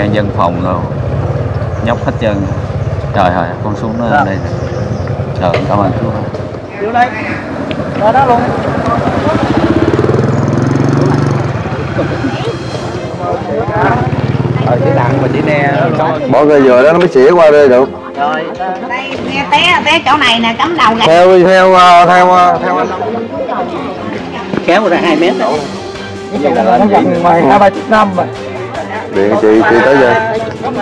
an dân phòng rồi nhóc hết chân trời ơi con xuống nó đây nè. trời cảm ơn chú Vô đây. Đó đó luôn. Ờ, chỉ nặng mà chỉ ne bỏ cây dừa đó nó mới xỉa qua đây được Rồi. đây nghe té té chỗ này nè cắm đầu gạch theo theo ờ, theo ờ, theo Kéo ra 2 mét rồi. mày hai ba chục năm rồi điện chị chị tới giờ Cũng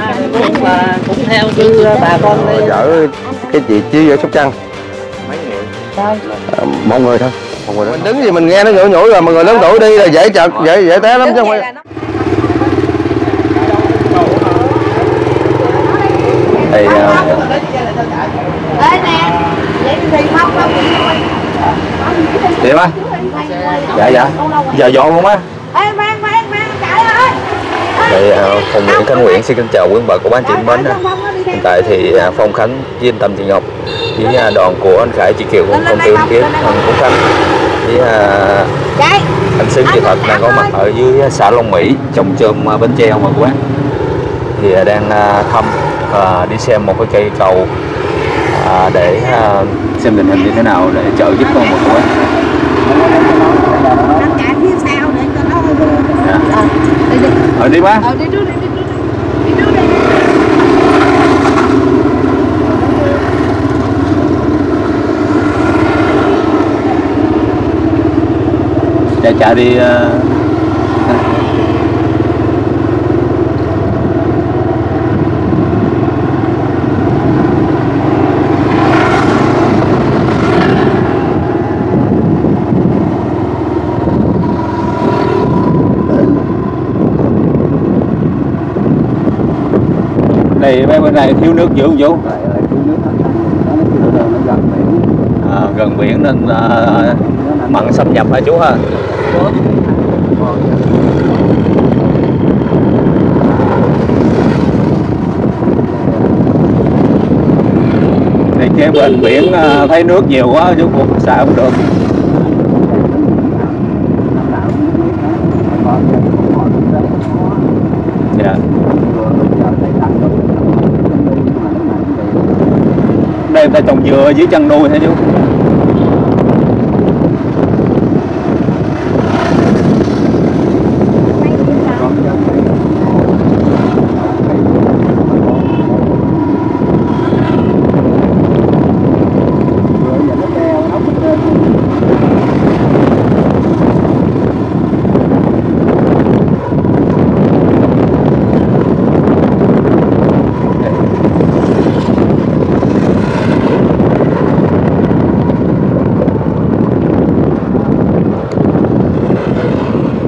cũng theo như bà con đây. chở cái chị chi ở sóc trăng. À, một người thôi. Một người mình đứng gì mình nghe nó nhủi nhủi rồi mà người lớn tuổi đi là dễ chật dễ dễ té lắm chứ không phải. Ờ, ê nè vậy thì không không Tiệm á dạ dạ. Giờ dọn luôn á ê mang mang mang chạy ơi Đây, uh, Phong Nguyễn Khánh Nguyễn xin kính chào quý bà của ban chị mến ạ. Hiện tại thì uh, Phong Khánh với anh Tâm Thị Ngọc với uh, đoàn của anh Khải Chị Kiều cũng công ty kiếm anh Quốc Khánh với uh, anh Xứng Chị Thật đang có mặt ở dưới xã Long Mỹ trồng chôm uh, Bến Tre mà quán thì uh, đang uh, thăm uh, đi xem một cái cây cầu uh, để uh, xem tình hình như thế nào để trợ giúp con một quán anh Dạ. ờ đi đi ở đi má ờ đi trước đi đi trước đi trước đi chạy chạy đi uh, đây mấy bên này thiếu nước dữ không chú? À, gần biển nên à, mặn xâm nhập hả chú ha? Đây kế bên biển à, thấy nước nhiều quá chú cũng xài không được dạ đây người ta trồng dừa dưới chân nuôi thôi chú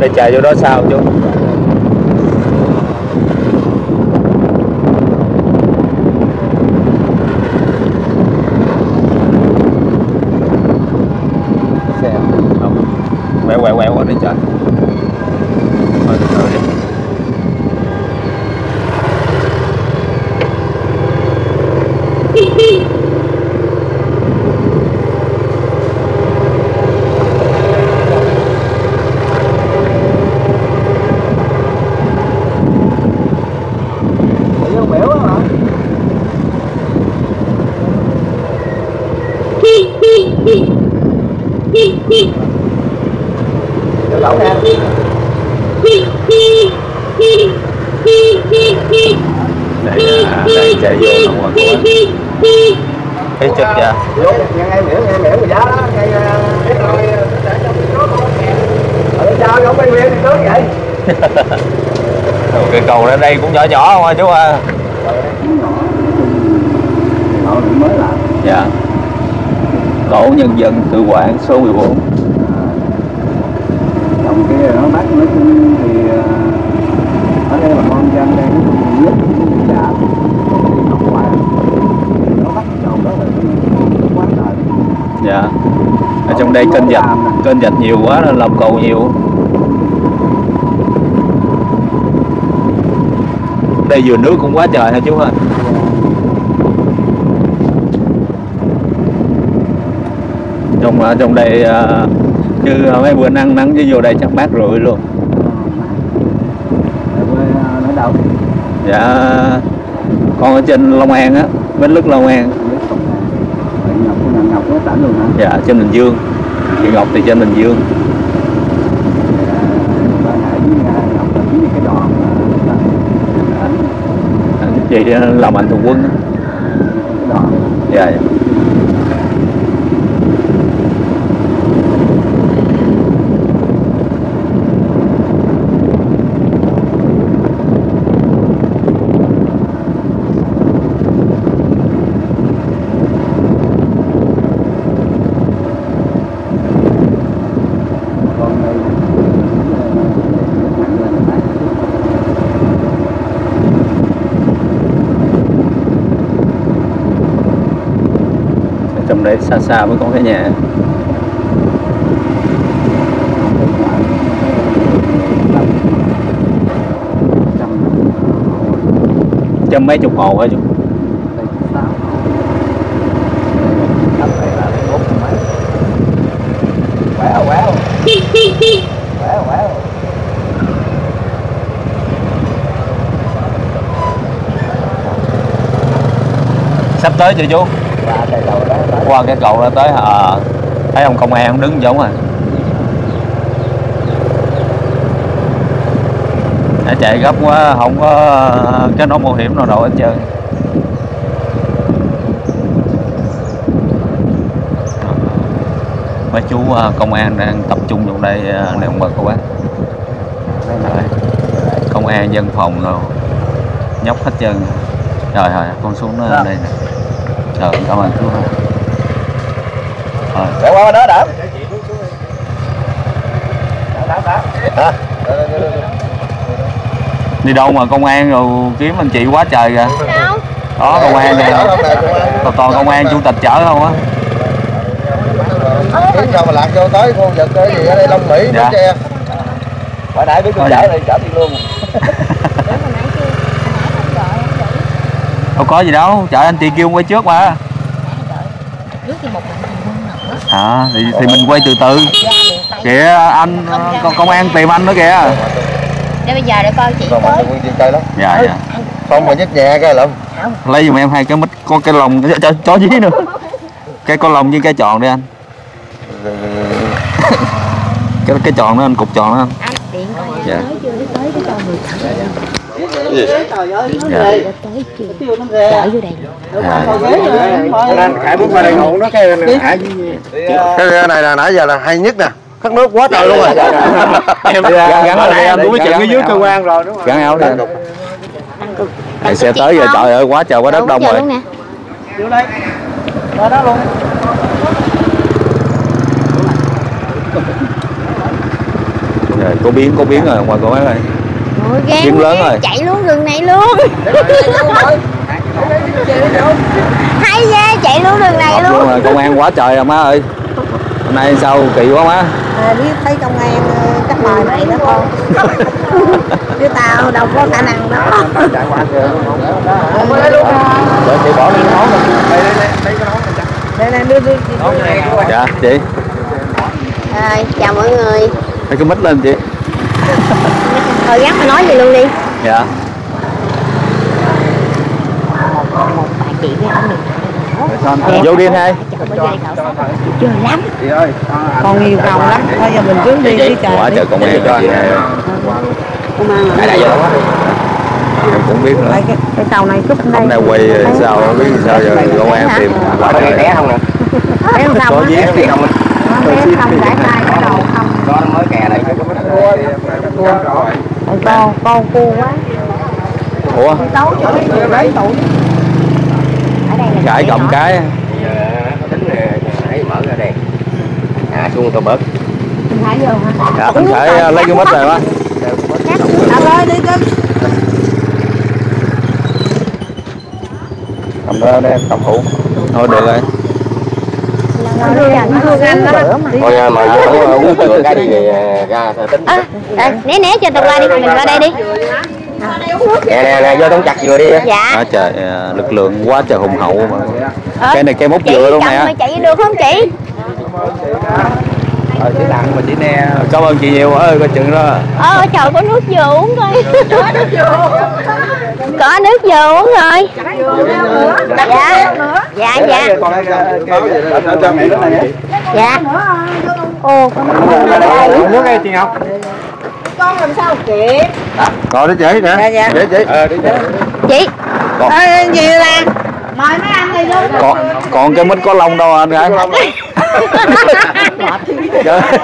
đây chạy vô đó sao chú xe không quẹo quẹo quẹo qua đi chạy thôi từ từ đi đây là đây chạy vô nó qua của thấy chất chưa vô nghe miễn nghe miễn giá đó nghe rồi ở sao không bay nguyên tới vậy Rồi, đây cũng nhỏ nhỏ không à chú mới làm dạ. Tổ nhân dân tự quản số 14 trong kia nó bắt chung thì ở đây là con dân đây nó cũng dạ nó bắt đầu đó là quá trời. Dạ. Ở trong đây kênh dạch kênh dạch nhiều quá nên lòng cầu nhiều đây vừa nước cũng quá trời hả chú ha trong ở trong đây à, như mấy bữa nắng nắng chứ vô đây chắc mát rượi luôn. Đâu dạ con ở trên Long An á, Bến Lức Long An. Dạ trên Bình Dương. Chị Ngọc thì trên Bình Dương Ba Hải với nhà Ngọc là chỉ cái đoạn vậy ờ, làm anh thường quân đó. dạ yeah. con này trong đấy xa mới có cái nhà trăm mấy chục hộ hả chú Wow, wow. Wow, wow. sắp tới chưa chú qua cây đó, qua cái cầu đó tới à, thấy ông công an ông đứng giống à Đã chạy gấp quá không có ờ, cái nón bảo hiểm nào đâu hết trơn. Mấy chú ờ, công an đang tập trung trong đây này ông bà cô bác. Công an dân phòng rồi nhóc hết trơn. Rồi rồi con xuống đây nè rồi cảm ơn. Chú rồi. Để qua bên đó đỡ. đi đâu mà công an rồi kiếm anh chị quá trời kìa. Đó công an kìa toàn toàn công an? Chủ tịch chở không á? Biết sao mà lạc vô tới khu vực cái gì ở đây Long Mỹ, Bến Dạ. Tre. Hồi nãy biết tôi chở đi chở đi luôn. đâu có gì đâu chở anh chị kêu quay trước mà. Trước thì một bạn thằng quân nữa à, thì, thì mình quay từ từ. Kìa anh con công an tìm anh nữa kìa. Để bây giờ để coi chị tới. cây lắm. dạ dạ. Không mà nhích nhẹ cái lắm. lấy giùm em hai cái mít có cái lồng cho, cho, cho dí nữa. Cái con lồng với cái tròn đi anh. Cái cái tròn đó anh cục tròn đó anh. Điện coi dạ. tới chưa tới cái cho người thẳng Trời ơi, nó dạ ghê. Để tới chưa Tiêu nó ghê. Chở vô đây dạ qua đây cái này là nãy giờ là hay nhất nè. Khát nước quá trời luôn rồi. em gắn gắn ở đây anh đúng chuyện ở dưới cơ quan rồi đúng không? gắn áo đi anh Thầy xe tới giờ trời ơi quá trời quá đất đông rồi Vô đây. Qua đó luôn. Rồi, có biến có biến rồi ngoài cô bác ơi Ôi gan Biến lớn rồi. Chạy luôn rừng này luôn. Hay ghê chạy luôn rừng này luôn luôn. rồi công an quá trời rồi má ơi. Hôm nay sao kỳ quá má. À, biết thấy công an ờ, chắc mời mày đó con. Chứ tao đâu có khả năng đó. Để chị bỏ lên nón rồi. Đây này đưa đưa dạ chị. Rồi chào mọi người. Phải cái mít lên chị Thôi gắt mà nói gì luôn đi. Dạ. Này vô đi sát Chơi lắm. Còn nhiều cầu lắm. Thôi giờ mình trước đi đi quá trời công an rồi vô? Đó. em cũng biết nữa. Cái, cái cầu này đây hôm nay quay sao không biết sao giờ công an tìm quá trời Té không nè. Bé không có không giết Té không. bé không giải tay cái đầu không. Con mới kè này. Rồi. Tại con con cu quá. Ủa? Tấu cho mấy người lấy tủ. Ở đây là gãi cộng cái. Tính nãy mở ra đèn. À xuống tôi bớt. dạ anh phải lấy cái mít rồi đi cầm đó đây cầm phụ thôi được rồi. Thôi à, mà vô. Uống chừa cái đi về ra tính. Ơ, à, né né cho tao qua đi, mình qua đây đi. Nè nè nè vô tống chặt vừa đi. Dạ. Quá trời à, lực lượng quá trời hùng hậu mà. Ờ, cái này cây chị dừa luôn nè. chạy được không chị? Ờ chỉ lặng mà chỉ nè. cảm ơn chị nhiều. Ơi coi chừng đó. Ờ trời có nước dừa uống coi. Có nước vô uống rồi. Dạ dạ dạ. dạ. Ô nước đây chị ngọc con làm sao kịp? Rồi đi chị nè. Dạ, dạ. để chị. Chị. À, gì là mời mấy anh đi luôn. Còn còn cái mít có lông đâu anh gái?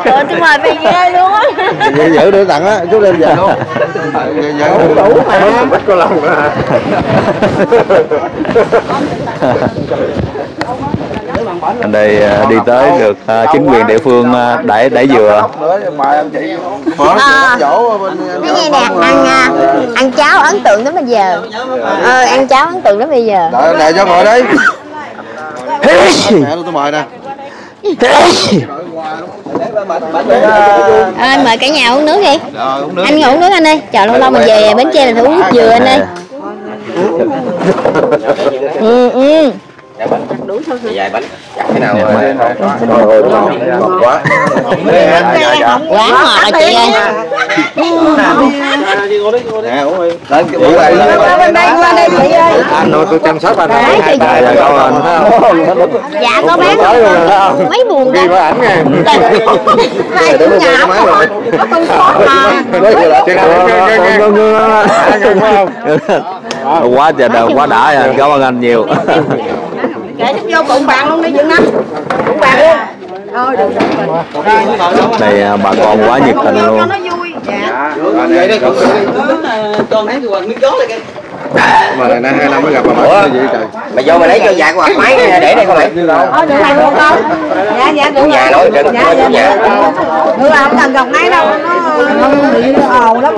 Ờ, tôi mời về ghê luôn. Á vậy giữ để tặng á chú đem về. Luôn giữ đủ mà. Ít có lòng nữa hả đây à, đi tới được à, chính quyền địa phương à, đẩy đẩy dừa anh À. dỗ bên cái nghe nè? Ăn à, ăn cháo ấn tượng đến bây giờ. Ờ ăn cháo ấn tượng đến bây giờ. Đợi cho ngồi đi. Mẹ tôi mời nè. À, mời cả nhà uống nước đi. Rồi uống nước anh ngồi uống nước anh ơi. Chờ lâu lâu mình về bến tre là phải uống nước dừa anh ơi. Ừ ừ ngon quá. Quá ngọt rồi chị ơi. Nè uống đi. Lên cái bữa này bên đây qua đây chị ơi. Anh nói tôi chăm sóc anh Đấy, chị- dạ dạ con anh. thấy không? Dạ có bán mấy buồn đâu qua ảnh nha hai nó nhỏ rồi con sót mà quá trời đời quá đã rồi cảm ơn anh nhiều. chút vô cùng bạn luôn đi dựng năm cùng bạn luôn thôi được này à, bà con quá nhiệt tình luôn. dạ. Vậy đấy con. Thấy quần miếng gió lại kìa mà này nay hai năm mới gặp bà mẹ gì trời? Mày vô mày lấy cho vài quạt máy để đây con mày. Thôi được rồi con dạ dạ được nhà nói trên dạ dạ nhà. được rồi không cần gọc ngay đâu nó nó bị ồn lắm.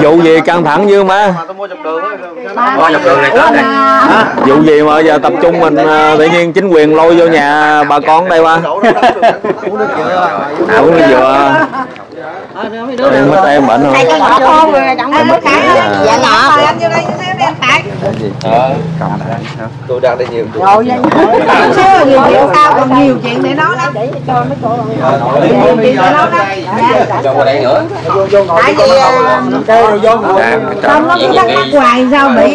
Vụ gì căng thẳng dữ mà tôi mua dọc đường coi dọc đường này có này vụ gì mà giờ tập trung mình à, tự nhiên chính quyền lôi vô nhà bà con đây qua uống nước dừa em mất em bệnh không nhỏ con rồi trọng anh mất cái dạ nhỏ. Anh vô đây xíu đi anh tại tôi đang đây nhiều rồi vậy xíu nhiều chuyện sao còn nhiều chuyện để nói lắm để cho mấy cô nhiều chuyện để nói lắm cho qua đây nữa tại vì ờ, không nó cứ thắc mắc hoài sao bị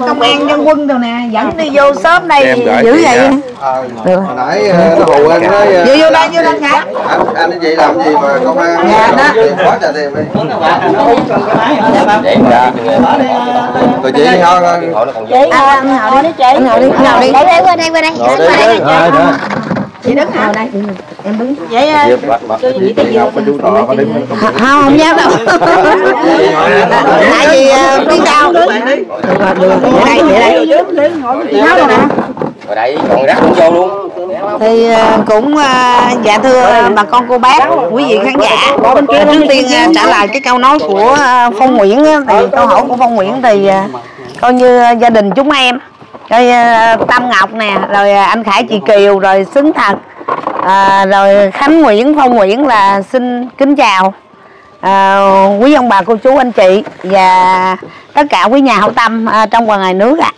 công an dân quân rồi nè dẫn đi vô sớm đây dữ vậy hồi nãy nó hù anh nói vô vô đây vô đây nhảy anh anh vậy làm gì mà công an đó. quá trời tiền đi để ra rồi chị thôi hỏi nó còn chị anh ngồi đi chị anh ngồi đi ngồi đi. Đây qua đây qua đây ngồi qua đây đi rồi đó. Chị đứng ngồi đây. Em đứng. Vậy ờ, chú Thọ có đứng không? Không dám đâu. Tại vì ờ, biết sao vậy đây vậy đây. Rồi đây còn rác cũng vô luôn thì ờ, cũng ờ, dạ thưa bà con cô bác quý vị khán giả. Trước tiên ờ, trả lời cái câu nói của phong nguyễn thì câu hỏi của phong nguyễn thì coi như gia đình chúng em. Ờ, tâm ngọc nè rồi anh khải chị kiều rồi xứng thật à, rồi khánh nguyễn phong nguyễn là xin kính chào. À, quý ông bà cô chú anh chị và tất cả quý nhà hảo tâm à, trong và ngoài nước ạ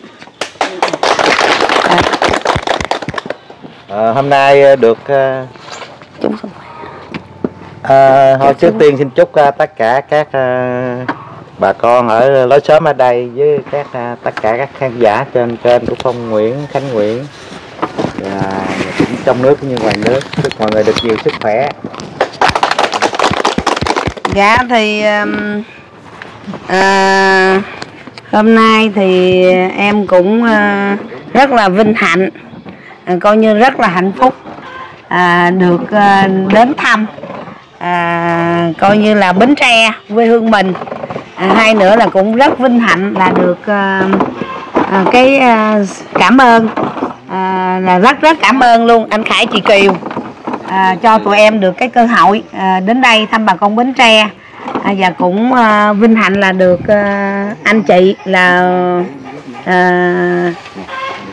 Ờ, hôm nay ờ, được ờ, Chúng ờ, thôi trước tiên xin chúc ờ, tất cả các ờ, bà con ở lối xóm ở đây với các ờ, tất cả các khán giả trên kênh của Phong Nguyễn Khánh Nguyễn và cũng trong nước cũng như ngoài nước. Chúc mọi người được nhiều sức khỏe. Dạ thì um, à, hôm nay thì em cũng à, rất là vinh hạnh à, À, coi như rất là hạnh phúc à, được à, đến thăm. À, coi như là Bến Tre quê hương mình. À, hai nữa là cũng rất vinh hạnh là được à, à, cái à, cảm ơn. À, là rất rất cảm ơn luôn. Anh Khải chị Kiều à, cho tụi em được cái cơ hội à, đến đây thăm bà con Bến Tre. À, và cũng à, vinh hạnh là được à, anh chị là à,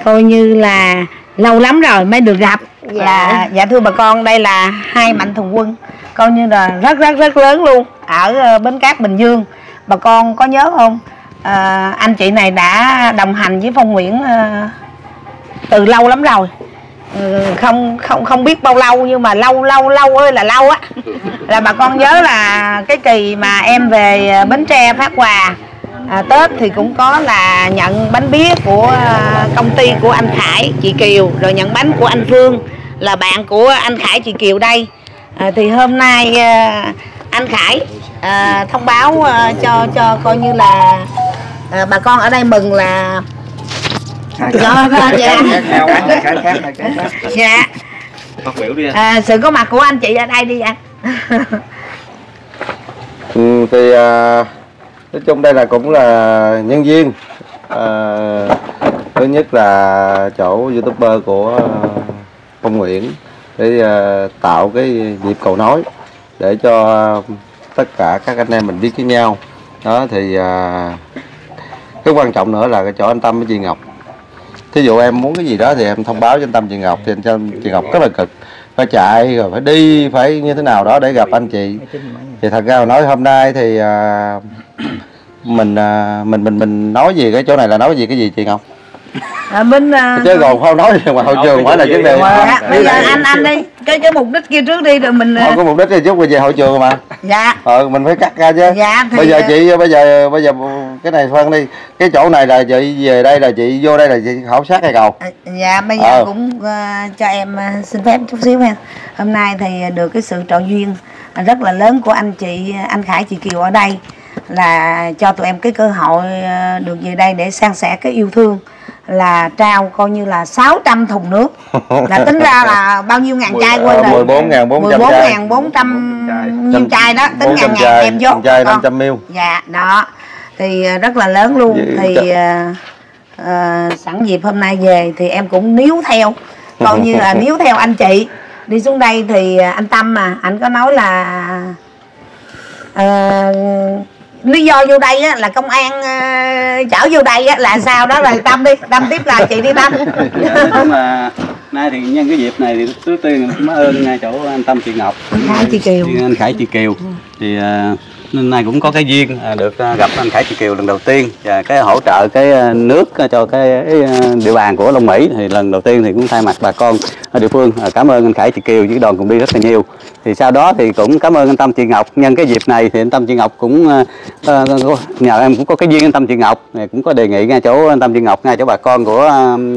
coi như là lâu lắm rồi mới được gặp. Dạ. là dạ thưa bà con đây là hai mạnh thường quân coi như là rất rất rất lớn luôn ở ờ, bến cát bình dương. Bà con có nhớ không? À, anh chị này đã đồng hành với phong nguyễn ờ, từ lâu lắm rồi. Ừ, không không không biết bao lâu nhưng mà lâu lâu lâu ơi là lâu á. Là bà con nhớ là cái kỳ mà em về Bến Tre phát quà à, Tết thì cũng có là nhận bánh bía của à, công ty của anh Khải chị Kiều rồi nhận bánh của anh Phương là bạn của anh Khải chị Kiều đây à, thì hôm nay à, anh Khải à, thông báo à, cho cho coi như là à, bà con ở đây mừng là dạ dạ dạ phát biểu đi anh à, sự có mặt của anh chị ở đây đi anh Ừ, thì à, nói chung đây là cũng là nhân viên. À, thứ nhất là chỗ youtuber của à, Phong Nguyễn để à, tạo cái dịp cầu nối để cho tất cả các anh em mình biết với nhau. Đó thì à, cái quan trọng nữa là cái chỗ anh Tâm với chị Ngọc. Thí dụ em muốn cái gì đó thì em thông báo cho anh Tâm chị Ngọc. Thì anh cho chị Ngọc rất là cực phải chạy rồi phải đi phải như thế nào đó để gặp anh chị. Thì thật ra mà nói hôm nay thì à, mình à, mình mình mình nói gì cái chỗ này là nói gì cái gì chị Ngọc à, bên à, chứ còn không nói mà hậu trường phải là vấn đề dạ, bây giờ anh anh đi cái cái mục đích kia trước đi rồi mình à, không có mục đích thì chút về hậu trường mà. Dạ. Ờ mình phải cắt ra chứ. Dạ thì bây giờ à, chị bây giờ bây giờ cái này khoan đi. Cái chỗ này là chị về đây là chị vô đây là chị khảo sát cây cầu à, dạ bây giờ Ờ. cũng à, cho em à, xin phép chút xíu nha. Hôm nay thì được cái sự trợ duyên rất là lớn của anh chị anh Khải chị Kiều ở đây là cho tụi em cái cơ hội à, được về đây để san sẻ cái yêu thương là trao coi như là 600 thùng nước. Là tính ra là bao nhiêu ngàn chai quên rồi. 14 ngàn 400 14 chai. ngàn 400 nhiêu chai đó tính 400 ngàn ngàn em vô. chai con. 500 ml. Dạ đó. Thì à, rất là lớn luôn. Vậy thì à, à, sẵn dịp hôm nay về thì em cũng níu theo. Coi như là níu theo anh chị. Đi xuống đây thì à, anh Tâm mà anh có nói là à, lý do vô đây á, là công an à, chở vô đây á, là sao đó rồi Tâm đi Tâm tiếp là chị đi Tâm. Nhưng mà nay thì nhân cái dịp này thì trước tiên cảm ơn ngay chỗ anh Tâm chị Ngọc. Chị Kiều. Anh Khải chị Kiều. Thì à, nên nay cũng có cái duyên à, được à, gặp anh Khải chị Kiều lần đầu tiên. Và cái hỗ trợ cái à, nước cho cái địa bàn của Long Mỹ thì lần đầu tiên thì cũng thay mặt bà con ở địa phương cảm ơn anh Khải chị Kiều, với đoàn cùng đi rất là nhiều. Thì sau đó thì cũng cảm ơn anh Tâm chị Ngọc. Nhân cái dịp này thì anh Tâm chị Ngọc cũng nhờ em cũng có cái duyên anh Tâm chị Ngọc cũng có đề nghị ngay chỗ anh Tâm chị Ngọc, ngay chỗ bà con của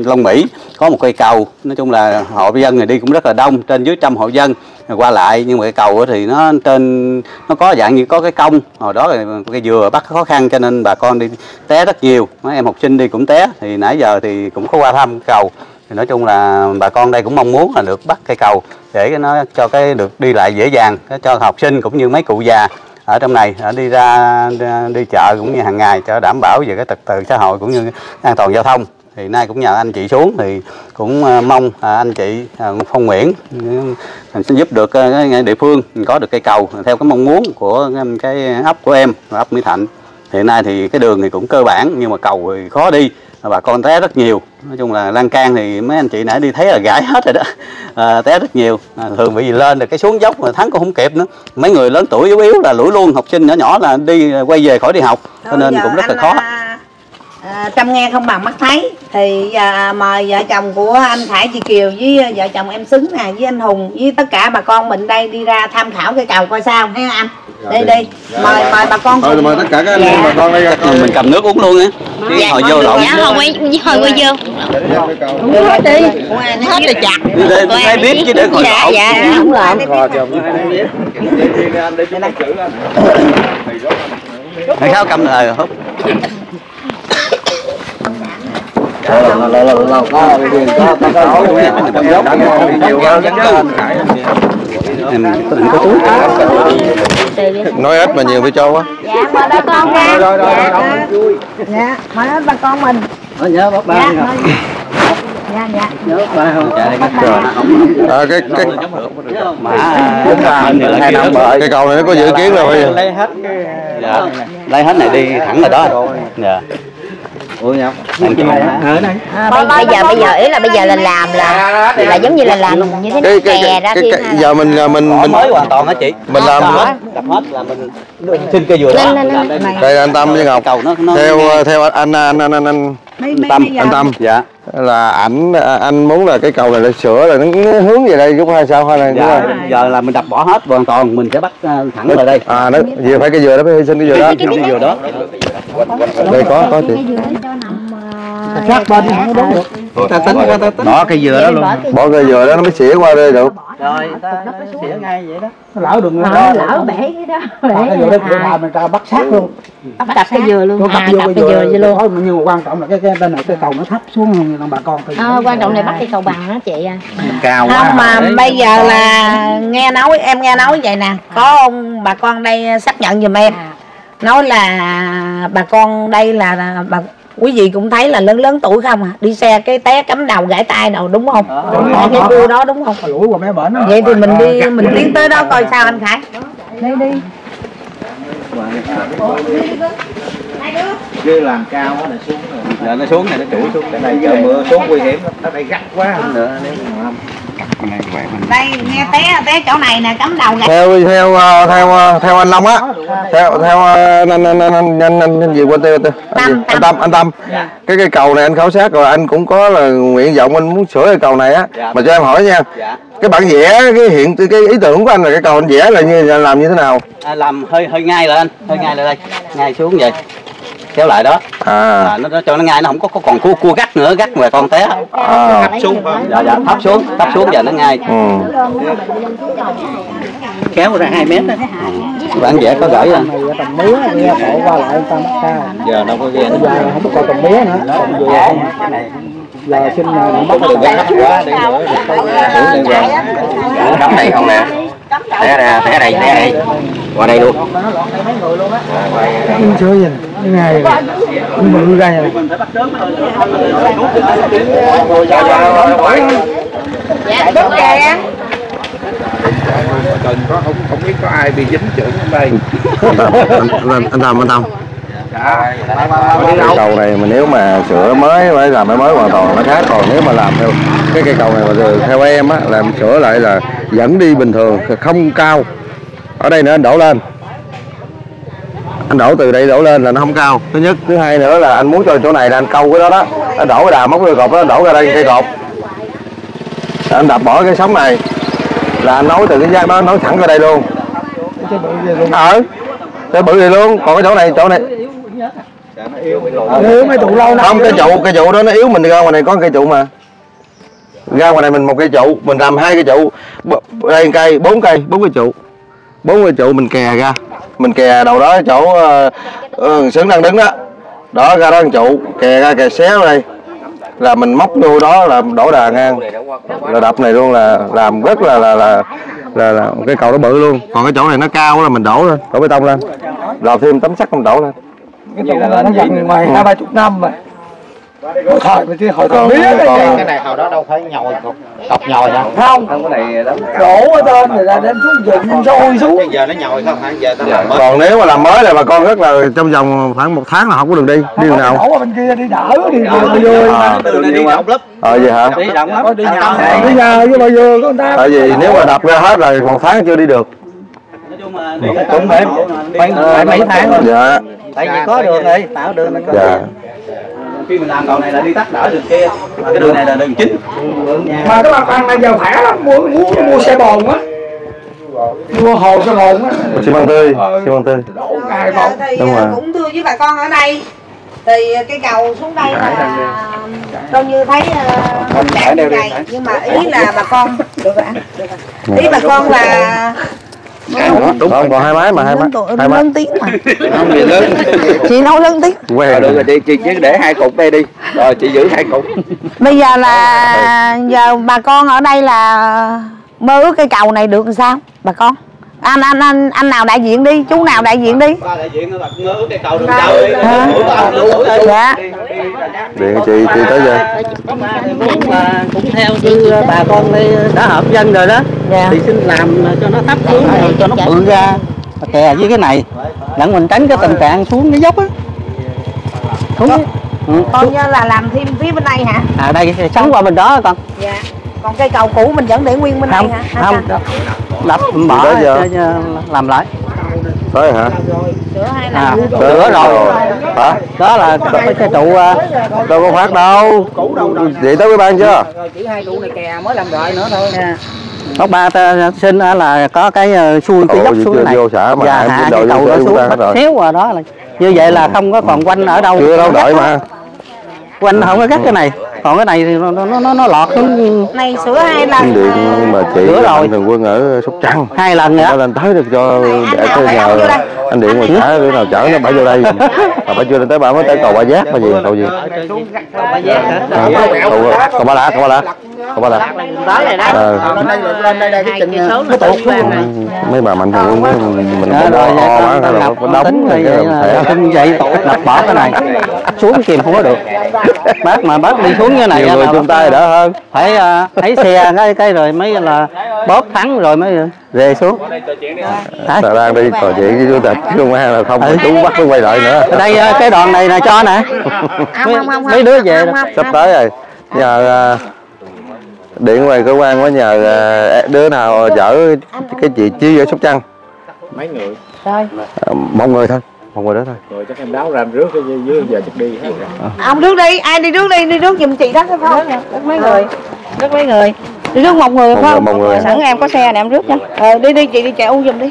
Long Mỹ có một cây cầu. Nói chung là hộ dân này đi cũng rất là đông, trên dưới trăm hộ dân qua lại, nhưng mà cái cầu thì nó trên, nó có dạng như có cái cong, hồi đó là cây dừa bắt khó khăn cho nên bà con đi té rất nhiều. Mấy em học sinh đi cũng té, thì nãy giờ thì cũng có qua thăm cầu. Thì nói chung là bà con đây cũng mong muốn là được bắt cây cầu để nó cho cái được đi lại dễ dàng cái cho học sinh cũng như mấy cụ già ở trong này, ở đi ra đi- đi chợ cũng như hàng ngày cho đảm bảo về cái trật tự xã hội cũng như an toàn giao thông thì nay cũng nhờ anh chị xuống thì cũng ờ, mong à, anh chị à, Phong Nguyễn ừ, sẽ giúp được ờ, cái địa phương có được cây cầu theo cái mong muốn của cái- ấp của em ấp Mỹ Thạnh. Hiện nay thì cái đường thì cũng cơ bản nhưng mà cầu thì khó đi bà con té rất nhiều. Nói chung là lan can thì mấy anh chị nãy đi thấy là gãy hết rồi đó. À, té rất nhiều. À, thường bị lên rồi cái xuống dốc mà thắng cũng không kịp nữa. Mấy người lớn tuổi yếu yếu là lủi luôn học sinh nhỏ nhỏ là đi quay về khỏi đi học cho nên cũng rất là khó à, Trâm nghe không bằng mắt thấy. Thì à, mời vợ chồng của anh Khải chị Kiều với à, vợ chồng em Xứng nè với anh Hùng với tất cả bà con mình đây đi ra tham khảo cây cầu coi sao ha anh? Đi đi. Mời mời bà con cùng- mời tất cả các anh em Dạ. bà con đây mình cầm nước uống luôn á. Dạ, hồi vô lộn. Dạ, Dạ, hồi quay, hồi quay vô. cầu hết đi. Hết rồi chặt. Của ai ai biết chứ để khỏi Dạ, lộn. dạ. không làm Mày khao cầm lời húp em có định có túi nói ít mà nhiều phải cho quá dạ mời bà con ra dạ dạ mời hết bà con mình nhớ bác ba dạ dạ dạ ba à, cái cái mà hai năm cái cầu này nó có dự kiến rồi bây giờ lấy hết dạ lấy hết này đi thẳng rồi đó dạ ủa nhau à, Bây, bây giờ bây giờ ý là bây giờ là làm là là giống như là làm như thế này cái kè ra cái, giờ mình là mình mình mới hoàn toàn hả chị? mình làm đập hết là mình xin cây dừa. Đó đây. anh Tâm với Ngọc. theo theo anh anh anh anh, anh Tâm, anh Tâm. Dạ. Là ảnh anh muốn là cái cầu này là sửa là nó hướng về đây đúng hay sao hay là đúng dạ giờ là mình đập bỏ hết hoàn toàn mình sẽ bắt ờ, thẳng vào đây. À nó vừa phải cái dừa đó phải hy sinh cái dừa đó. Cái dừa đó đây có có chị. Sát bên không đúng được. Ta tính qua ta tính. bỏ cây dừa đó luôn. Bỏ cái dừa đó nó mới xỉa qua đây được. Rồi ta xỉa ngay vậy đó. Lỡ đừng Ờ, lỡ bể cái đó cái bể dừa đó à. mình ta bắt sát luôn. Bắt đập cái dừa luôn. À đập cái dừa vậy luôn. Thôi, nhưng mà quan trọng là cái cái bên này cái cầu nó thấp xuống bà con thì Ờ, quan trọng là bắt cái cầu bằng đó chị à. Cao không mà bây giờ là nghe nói em nghe nói vậy nè. Có ông bà con đây xác nhận giùm em nói là bà con đây là, bà quý vị cũng thấy là lớn lớn tuổi không à? Đi xe cái té cắm đầu gãy tay đầu đúng không? Ở cái khu đó đúng không? Qua bển vậy thì mình đi mình tiến tới đó coi sao anh khải. Đi đi. Chứ làm cao nó xuống rồi. nó xuống này nó chủ xuống. Cái này giờ mưa xuống nguy hiểm. Nó đây gắt quá. Nữa nếu mà đây nghe té té chỗ này nè cắm đầu gãy theo theo ờ, theo ờ, theo anh Long á. Theo theo ờ, anh anh anh anh anh, anh gì quên tên anh tâm. Anh tâm anh tâm. Dạ. Cái cây cầu này anh khảo sát rồi anh cũng có là nguyện vọng anh muốn sửa cây cầu này á. Dạ. Mà cho em hỏi nha dạ. cái bản vẽ cái hiện cái ý tưởng của anh là cái cầu anh vẽ là như là làm như thế nào? À, làm hơi hơi ngay là anh hơi ngay là đây ngay xuống vậy kéo lại đó à, à, nó, nó cho nó ngay nó không có, có còn cua cua gắt nữa gắt mà con té à dạ dạ thấp xuống thấp xuống giờ nó ngay ừ. kéo ra 2 mét đó bản vẽ có gửi anh trồng mía nghe cổ qua lại ta mất giờ đâu có ghe bây giờ không có còn trồng mía nữa trồng dừa không giờ xin mất quá đi nữa xuống cắm đây không nè té ra té đây té đây qua đây luôn. Sửa gì cái mà đưa ra này. Dạ đúng kìa Cần có không không biết có ai bị dính trưởng trong đây. anh, anh, anh Tâm anh Tâm cây cầu này mà nếu mà sửa mới phải làm mới hoàn toàn nó khác. Còn nếu mà làm theo cái cây cầu này mà theo em á làm sửa lại là vẫn đi bình thường không cao. Ở đây nữa anh đổ lên. Anh đổ từ đây đổ lên là nó không cao. Thứ nhất thứ hai nữa là anh muốn cho chỗ này là anh câu cái đó đó. Anh đổ cái đà móc cái cột đó anh đổ ra đây cây cột. Anh đập bỏ cái sống này là anh nối từ cái giác đó nối thẳng ra đây luôn. Ờ cái bự này luôn. Còn cái chỗ này chỗ này nếu mấy tụ lâu không cái trụ cái trụ đó nó yếu mình ra ngoài này có cây trụ mà. Ra ngoài này mình một cây trụ mình làm hai cây trụ đây cây bốn cây bốn cây trụ bốn cây trụ mình kè ra. Mình kè đầu đó chỗ uh, sướng đang đứng đó. Đó ra đó một trụ kè ra kè xéo đây. Là mình móc vô đó là đổ đà ngang. Là đập này luôn là làm rất là là là là, là cái cầu nó bự luôn. Còn cái chỗ này nó cao là mình đổ lên đổ bê tông lên. Rồi thêm tấm sắt mình đổ lên cái là nó gần ngoài hai ba chục năm rồi hồi thời mà chứ hồi thời mía đây còn- Cái này hồi đó đâu phải nhồi cọc, cọc nhồi hả? không. Không cái này lắm. đổ ở trên người ta đem xuống dựng sôi xuống. Bây giờ nó nhồi không hả? Giờ ta làm mới. còn nếu mà làm mới là bà con rất là trong vòng khoảng một tháng là không có đường đi. Đi đường nào? đổ qua bên kia đi đỡ đi vừa vừa à, đường này đi. rộng lắm. Ờ vậy hả? Đi rộng lắm. Đi nhà bây giờ với bao vừa có người ta. Tại vì nếu mà đập ra hết là một tháng chưa đi được nói chung là đi cũng phải phải phải mấy tháng rồi dạ tại vì có đường này tạo đường này có dạ khi mình làm cầu này là đi tắt đỡ đường kia mà cái đường này là đường chính mà các bạn ăn bây giờ khỏe lắm muốn muốn mua xe bồn á mua hồ xe bồn á xi măng tươi xi măng tươi Đúng rồi. cũng thưa với bà con ở đây thì cái cầu xuống đây là đâu như thấy uh, chạy như vậy nhưng mà ý là bà con được rồi anh được rồi. ý bà con là đúng không còn hai máy mà hai máy hai máy. lớn tiếng mà. Không gì lớn. chị nói lớn tiếng. Quen Được rồi. đi, chị chỉ để hai cục đây đi. Rồi chị giữ hai cục. bây giờ là giờ bà con ở đây là mơ ước cái cầu này được làm sao bà con anh anh anh anh nào đại diện đi chú nào đại diện đi. Ba đại diện là ước cái cầu đường Hả? dạ điện chị chị tới giờ cũng theo như bà con đây đã hợp dân rồi đó dạ. Thì xin làm cho nó thấp xuống rồi cho nó bự ra kè với cái này. Đặng mình tránh cái tình trạng xuống cái dốc á. Xuống ừ. con như là làm thêm phía bên đây hả? À đây sống qua bên đó con? Dạ. Còn cây cầu cũ mình vẫn để nguyên bên không đây hả Hay không đập bỏ đó giờ? cho- cho làm lại. Tới hả? À, sửa rồi. Rồi. hả? Đó là cái, cái trụ à, đâu có phát đâu. Vậy tới ủy ban chưa? Chỉ hai trụ này kè mới làm rồi nữa thôi. Có ba ta xin á là có cái ờ, xuôi cái dốc xuống này. vô xã mà và em hạ cái cầu đó xuống rồi. xéo vào đó là. Như vậy là không có còn quanh ở đâu. Chưa đâu đợi mà. Quanh không có cắt cái này còn cái này thì nó nó nó, nó lọt xuống này sửa hai lần. Điện mà chị Sửa rồi. thường quân ở sóc trăng. Hai lần nữa nó lên tới được cho để tôi nhờ. anh điện ngoài xã để nào chở nó bả vô đây. Mà bả chưa lên tới bả mới tới cầu ba giác mà gì? Cầu gì? Cầu cầu ba lá cầu ba lá cầu ba lá Ờ, lên đây đây cái chừng nó tụt mấy bà mạnh thường mình Đó, có rồi o quá là nó tính đóng vậy cái là tin vậy đập bỏ cái này. Xuống kìm không có được. Bác mà bác đi xuống như này nhiều người là chung tay đỡ hơn. phải à, thấy xe cái cái rồi mới là bóp thắng rồi mới về xuống. Tà đang đi trò chuyện với chủ tịch chứ không ai là không Ừ. chú bắt nó quay lại nữa. Đây à, cái đoạn này là cho nè. Mấy, mấy đứa về sắp tới rồi. nhờ à, điện về cơ quan có nhờ à, đứa nào chở cái chị chi ở sóc trăng. Mấy người? À, một người thôi một người đó thôi. Rồi chắc em đáo ra em rước cái dưới giờ chắc đi hết rồi. Ông rước đi ai đi rước đi đi rước giùm chị đó phải không? Rước mấy người rước mấy người. Đi rước một người Một phải người, không? một người. sẵn em có xe nè em rước nha. Ờ đi đi chị đi chạy u giùm đi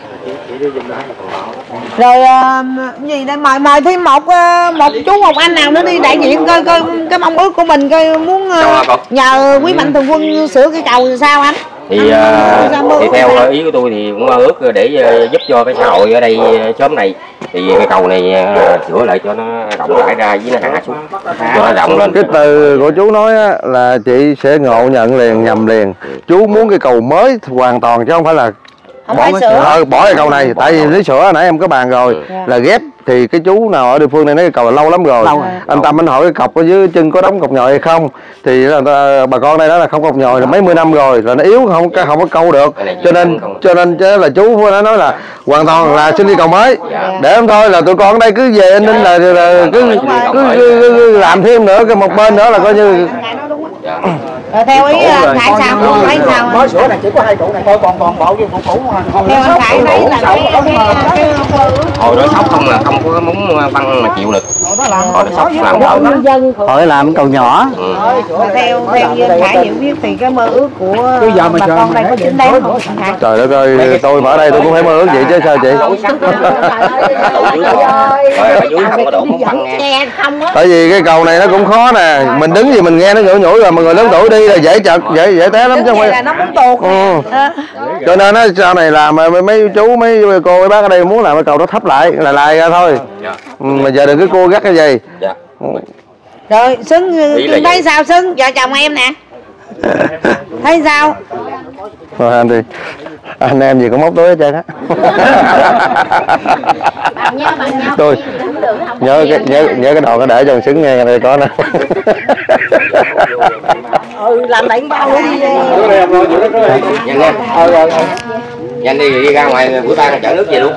rồi ờ, gì đây? Mời mời thêm một ờ, một chú một anh nào nữa đi đại diện coi coi cái mong ước của mình coi muốn ờ, nhờ quý mạnh thường quân sửa cái cầu thì sao anh? Thì mơ thì theo ý của tôi thì cũng mơ ước để giúp cho cái xã hội ở đây xóm này. Thì cái cầu này sửa lại cho nó rộng rãi ra với nó hạ xuống. Cho nó rộng lên. Cái từ của chú nói á, là chị sẽ ngộ nhận liền nhầm liền. Chú muốn cái cầu mới hoàn toàn chứ không phải là không phải sửa ờ, bỏ cái cầu này. Tại vì lý sửa hồi nãy em có bàn rồi. Là ghép thì cái chú nào ở địa phương này nói cái cầu là lâu lắm rồi. Lâu rồi. anh tâm anh hỏi cái cọc ở dưới chân có đóng cọc nhồi hay không? Thì là ta- bà con đây đó là không cọc nhồi là mấy mươi năm rồi là nó yếu không không có câu được. Cho nên cho nên chứ là chú nó nói là hoàn toàn là xin đi cầu mới. Để em thôi là tụi con ở đây cứ về ninh là, là cứ, cứ, cứ, cứ, cứ làm thêm nữa cái một bên nữa là coi như rồi theo ý ờ, Khải sao? con thấy sao? mới sửa này chỉ có hai trụ này thôi còn còn bộ với cũ cũ theo anh Khải thấy là cái cái hồi đó sóc không là không có muốn băng mà chịu lực hồi đó sóc làm đỡ hỏi làm cầu nhỏ. Mà theo theo như anh Khải hiểu biết thì cái mơ ước của bà con đây có chính đáng không anh trời đất ơi tôi mà ở đây tôi cũng phải mơ ước vậy chứ sao chị? Tại vì cái cầu này nó cũng khó nè. Mình đứng gì mình nghe nó nhủi nhủi rồi mà người lớn tuổi đi là dễ chật dễ dễ té lắm chứ không phải. là nó muốn tuột Ừ. Cho nên á sau này làm mấy chú mấy cô mấy bác ở đây muốn làm cái cầu nó thấp lại là lại ra thôi. Ừ, mà giờ đừng cứ cô gắt cái gì dạ. Rồi xứng Ý là thấy vậy. sao xứng vợ chồng em nè thấy sao? Thôi anh đi. Anh em gì cũng móc túi hết trơn á. Tôi nhớ cái nhớ nhớ cái đoạn nó để cho xứng nghe đây có nè. Ừ làm đánh bao đi. Nhanh lên nhanh đi đi ra ngoài bữa ba chở nước về luôn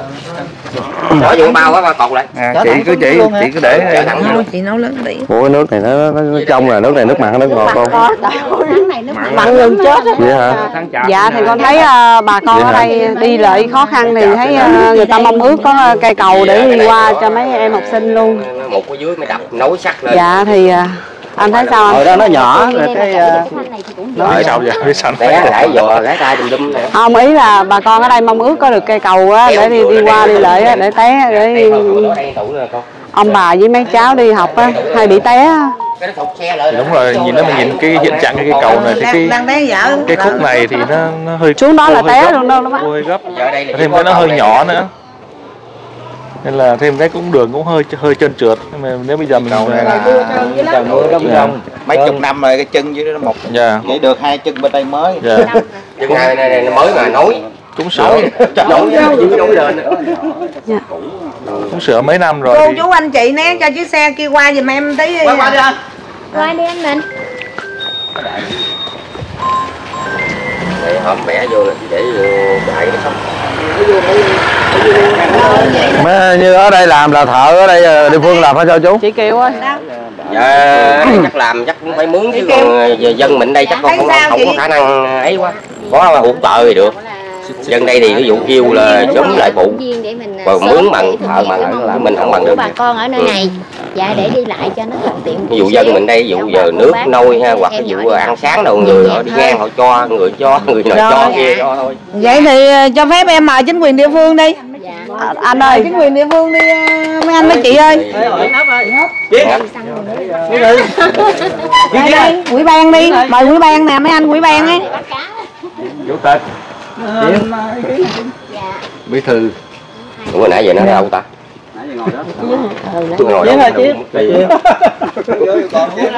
chở vô bao quá cột lại. Chị cứ chị chị cứ để chị nấu lớn tí Ủa cái nước này nó, nó, nó trong là nước này nước mặn nước ngọt không? Mặn gần chết á. Vậy hả? Dạ thì con thấy ờ, bà con ở đây đi lại khó khăn thì thấy ờ, người ta mong ước có cây cầu để đi qua cho mấy em học sinh luôn. một cái dưới mới đập nối sắt lên. Dạ thì ờ, anh thấy sao hồi anh? đó nó nhỏ rồi cái ờ, Rồi sao giờ? Biết sao té gãy giò gãy tay tùm lum Không ý là bà con ở đây mong ước có được cây cầu á để đi đi qua đi lại á để té để ông bà với mấy cháu đi học á hay bị té á. cái nó thụt xe lại đúng rồi nhìn nếu mà nhìn cái hiện trạng cái cầu này thì cái cái khúc này thì nó, nó hơi Xuống đó là té gấp, luôn đâu nó hơi gấp. Thêm cái nó hơi nhỏ nữa nên là thêm cái cũng đường cũng hơi hơi trơn trượt. Nhưng mà nếu bây giờ mình cầu này là trời mưa đông đông mấy chục năm rồi cái chân dưới nó mọc dạ. Vậy được hai chân bên đây mới. Dạ. Chân này này, này nó mới mà nối. Cũng sửa nối. Nối lên. Cũng sửa mấy năm rồi cô chú anh chị né cho chiếc xe kia qua giùm em tí qua qua đi anh. Qua đi anh mình để hổm bẻ vô là để vô chạy cái sông Mấy như ở đây làm là thợ ở đây ờ, địa phương làm hay sao chú? Chị Kiều ơi. dạ. Đây chắc làm chắc cũng phải mướn chứ còn ờ, giờ dân mình đây chắc con không, không có khả năng ấy quá. Có mà hỗ trợ thì được. Dân đây thì ví dụ kêu là chống lại phụ còn mướn bằng thợ ở là mình không bằng được. bà con ở nơi này. Dạ để đi lại cho nó thuận tiện. Ví dụ dân mình đây ví dụ giờ nước nôi ha hoặc ví dụ ăn sáng đầu người họ đi ngang họ cho người cho người Rồi. cho kia cho thôi. Vậy thì ờ, cho phép em mời chính quyền địa phương đi À, anh ơi. Chính quyền địa phương đi ờ, mấy anh mấy chị ơi. Đây đây quỹ ban đi. Mời quỹ ban nè mấy anh quỹ ban ấy chủ tịch bí thư. Ủa hồi nãy giờ nó ở đâu ta. Tôi ngồi đó.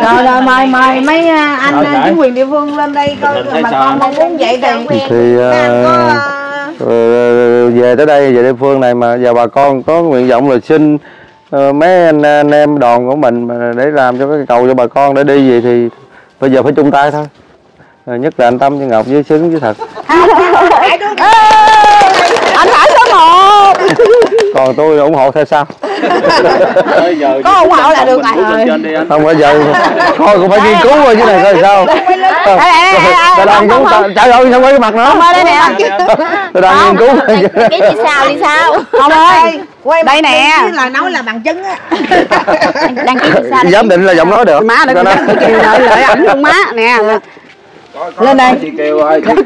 Rồi rồi mời mời mấy ờ, anh ờ, chính quyền địa phương lên đây coi bà con mong muốn vậy thì thì Ờ, về tới đây về địa phương này mà giờ bà con có nguyện vọng là xin ờ, mấy anh, anh em đoàn của mình để làm cho cái cầu cho bà con để đi gì thì bây giờ phải chung tay thôi. Ờ, nhất là anh Tâm với Ngọc với Xứng với Thật. Anh phải số một còn tôi ủng hộ theo sau. Có ủng hộ là được rồi không bây giờ thôi cũng phải nghiên cứu rồi chứ này coi sao. Ta đang giống ta trời ơi sao quay cái mặt nó. Ông ơi, đây nè. ta đang nghiên cứu. cái đi sao đi sao? Ông ơi quay đây nè. là nói là bằng chứng á. Đăng ký đi sao giám định là giọng nói được. Má đừng có lợi lợi ảnh luôn má. Nè lên đây.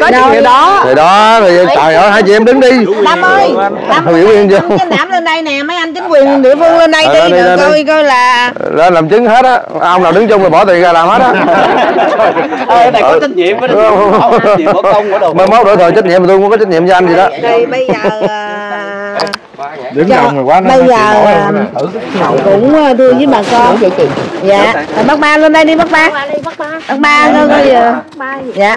Có chuyện đó thì đó thì trời ơi hai chị em đứng đi. Lâm ơi. Yên chưa? cái đảm lên đây nè mấy anh chính quyền địa phương lên đây Ờ, đi rồi coi coi là lên làm chứng hết á. Ông nào đứng chung thì bỏ tiền ra làm hết á. Ê, này có trách nhiệm với đó trách nhiệm có công của đồ mai mốt đổi thời trách nhiệm mà tôi không có trách nhiệm cho anh gì đó. Đây bây giờ à, đứng cho- gần rồi quá nó bây giờ nổi à, cũng à, thưa với bà con. Dạ. Rồi bác ba lên đây đi bác ba. Bác ba coi coi giờ. Dạ.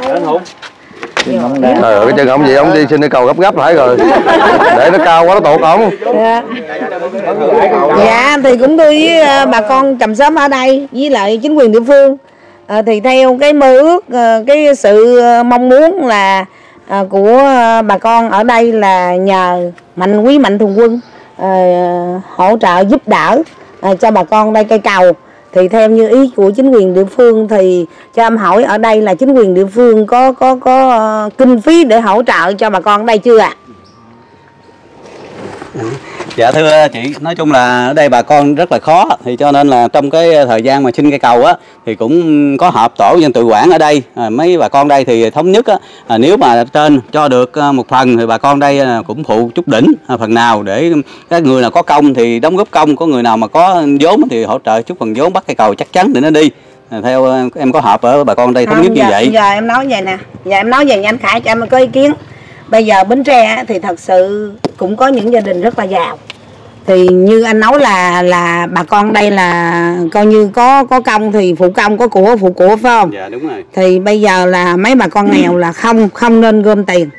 Trời ơi, cái chân ông gì ông đi xin cái cầu gấp gấp lại rồi. Để nó cao quá nó tụt ổng. Dạ. Dạ thì cũng tôi với à, bà con trầm sớm ở đây với lại chính quyền địa phương. À, thì theo cái mơ ước à, cái sự à, mong muốn là à, của ờ, bà con ở đây là nhờ mạnh quý mạnh thường quân à, hỗ trợ giúp đỡ à, cho bà con đây cây cầu thì theo như ý của chính quyền địa phương thì cho em hỏi ở đây là chính quyền địa phương có có có kinh phí để hỗ trợ cho bà con ở đây chưa ạ? Ừ. Dạ thưa chị, nói chung là ở đây bà con rất là khó. Thì cho nên là trong cái thời gian mà xin cây cầu á thì cũng có họp tổ dân tự quản ở đây. À, mấy bà con đây thì thống nhất á à, nếu mà trên cho được à, một phần thì bà con đây à, cũng phụ chút đỉnh à, phần nào để các người nào có công thì đóng góp công có người nào mà có vốn thì hỗ trợ chút phần vốn bắt cây cầu chắc chắn để nó đi. À, theo à, em có họp ở bà con đây thống nhất như giờ, vậy. Giờ em nói vậy nè, giờ em nói về nha anh Khải cho em có ý kiến. Bây giờ Bến Tre thì thật sự cũng có những gia đình rất là giàu. Thì như anh nói là là bà con đây là coi như có có công thì phụ công có của phụ của phải không? dạ đúng rồi Thì bây giờ là mấy bà con nghèo là không không nên gom tiền.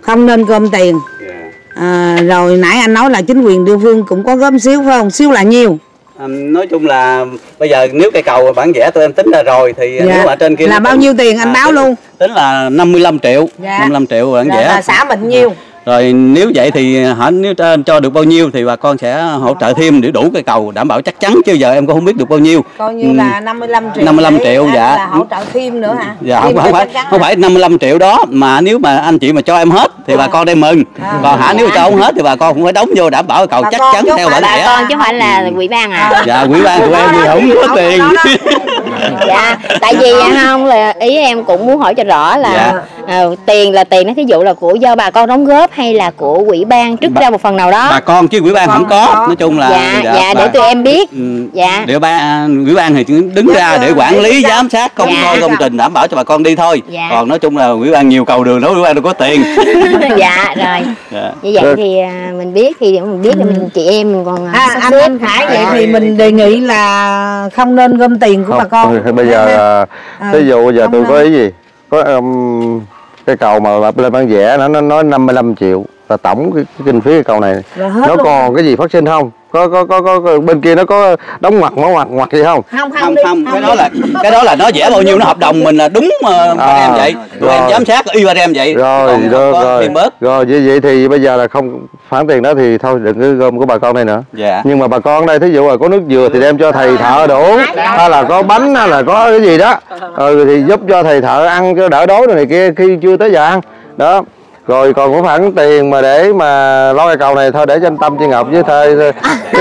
Không nên gom tiền. Dạ. À, rồi nãy anh nói là chính quyền địa phương cũng có gom xíu phải không? Xíu là nhiêu? Nói chung là bây giờ nếu cây cầu bản vẽ tụi em tính ra rồi thì Dạ. nếu mà trên kia Là bao tính- nhiêu tiền anh à, báo tính- luôn. tính là 55 triệu Dạ. 55 triệu bản vẽ xã mình nhiêu? Rồi nếu vậy thì hả nếu cho được bao nhiêu thì bà con sẽ hỗ trợ thêm để đủ cây cầu đảm bảo chắc chắn chứ giờ em cũng không biết được bao nhiêu. Coi như là 55 triệu 55 để triệu, dạ. là hỗ trợ thêm nữa hả? Dạ Thêm không, không phải chắc không hả? phải 55 triệu đó mà nếu mà anh chị mà cho em hết thì bà con đây mừng. Còn hả nếu cho không hết thì bà con cũng phải đóng vô đảm bảo cầu Bà chắc chắn theo bản phải vẽ con chứ không phải là quỹ ban à. Dạ quỹ ban tụi em thì không có tiền dạ tại vì à, không là ý em cũng muốn hỏi cho rõ là Dạ. à, tiền là tiền đó thí dụ là của do bà con đóng góp hay là của quỹ ban trích ra một phần nào đó? bà con chứ quỹ ban không có. nói chung là dạ dạ để bà- tụi em biết. Ừ, dạ. để ban ủy ban thì đứng ra để quản lý giám sát công Dạ. coi công trình đảm bảo cho bà con đi thôi. Dạ. còn nói chung là ủy ban nhiều cầu đường đó ủy ban đâu có tiền. Dạ rồi. Dạ. như vậy thì à, mình biết thì mình biết là mình chị em mình còn à, À, sắp anh, anh Khải vậy thì mình đề nghị là không nên gom tiền của bà con Thôi, bây giờ à, À, ví dụ giờ không tôi có ý gì? Có um, cái cầu mà lên bản vẽ nó nó nói 55 triệu là tổng cái, cái kinh phí cái cầu này. Nó còn cái gì phát sinh không có có có có, bên kia nó có đóng mặt mở mặt mặt gì không? Không không không cái đó là cái đó là nó vẽ bao nhiêu nó hợp đồng mình là đúng mà ba À, em vậy. Tụi em rồi. giám sát y ba em vậy. Rồi Còn không rồi rồi. bớt rồi vậy, vậy thì bây giờ là không khoản tiền đó thì thôi đừng cứ gom của bà con đây nữa. Dạ. Nhưng mà bà con đây thí dụ là có nước dừa thì đem cho thầy thợ đồ uống hay là có bánh hay là có cái gì đó. Ừ, thì giúp cho thầy thợ ăn cho đỡ đói rồi này kia khi chưa tới giờ ăn. Đó rồi còn có phản tiền mà để mà lo cái cầu này thôi để cho anh Tâm chị Ngọc với thơi với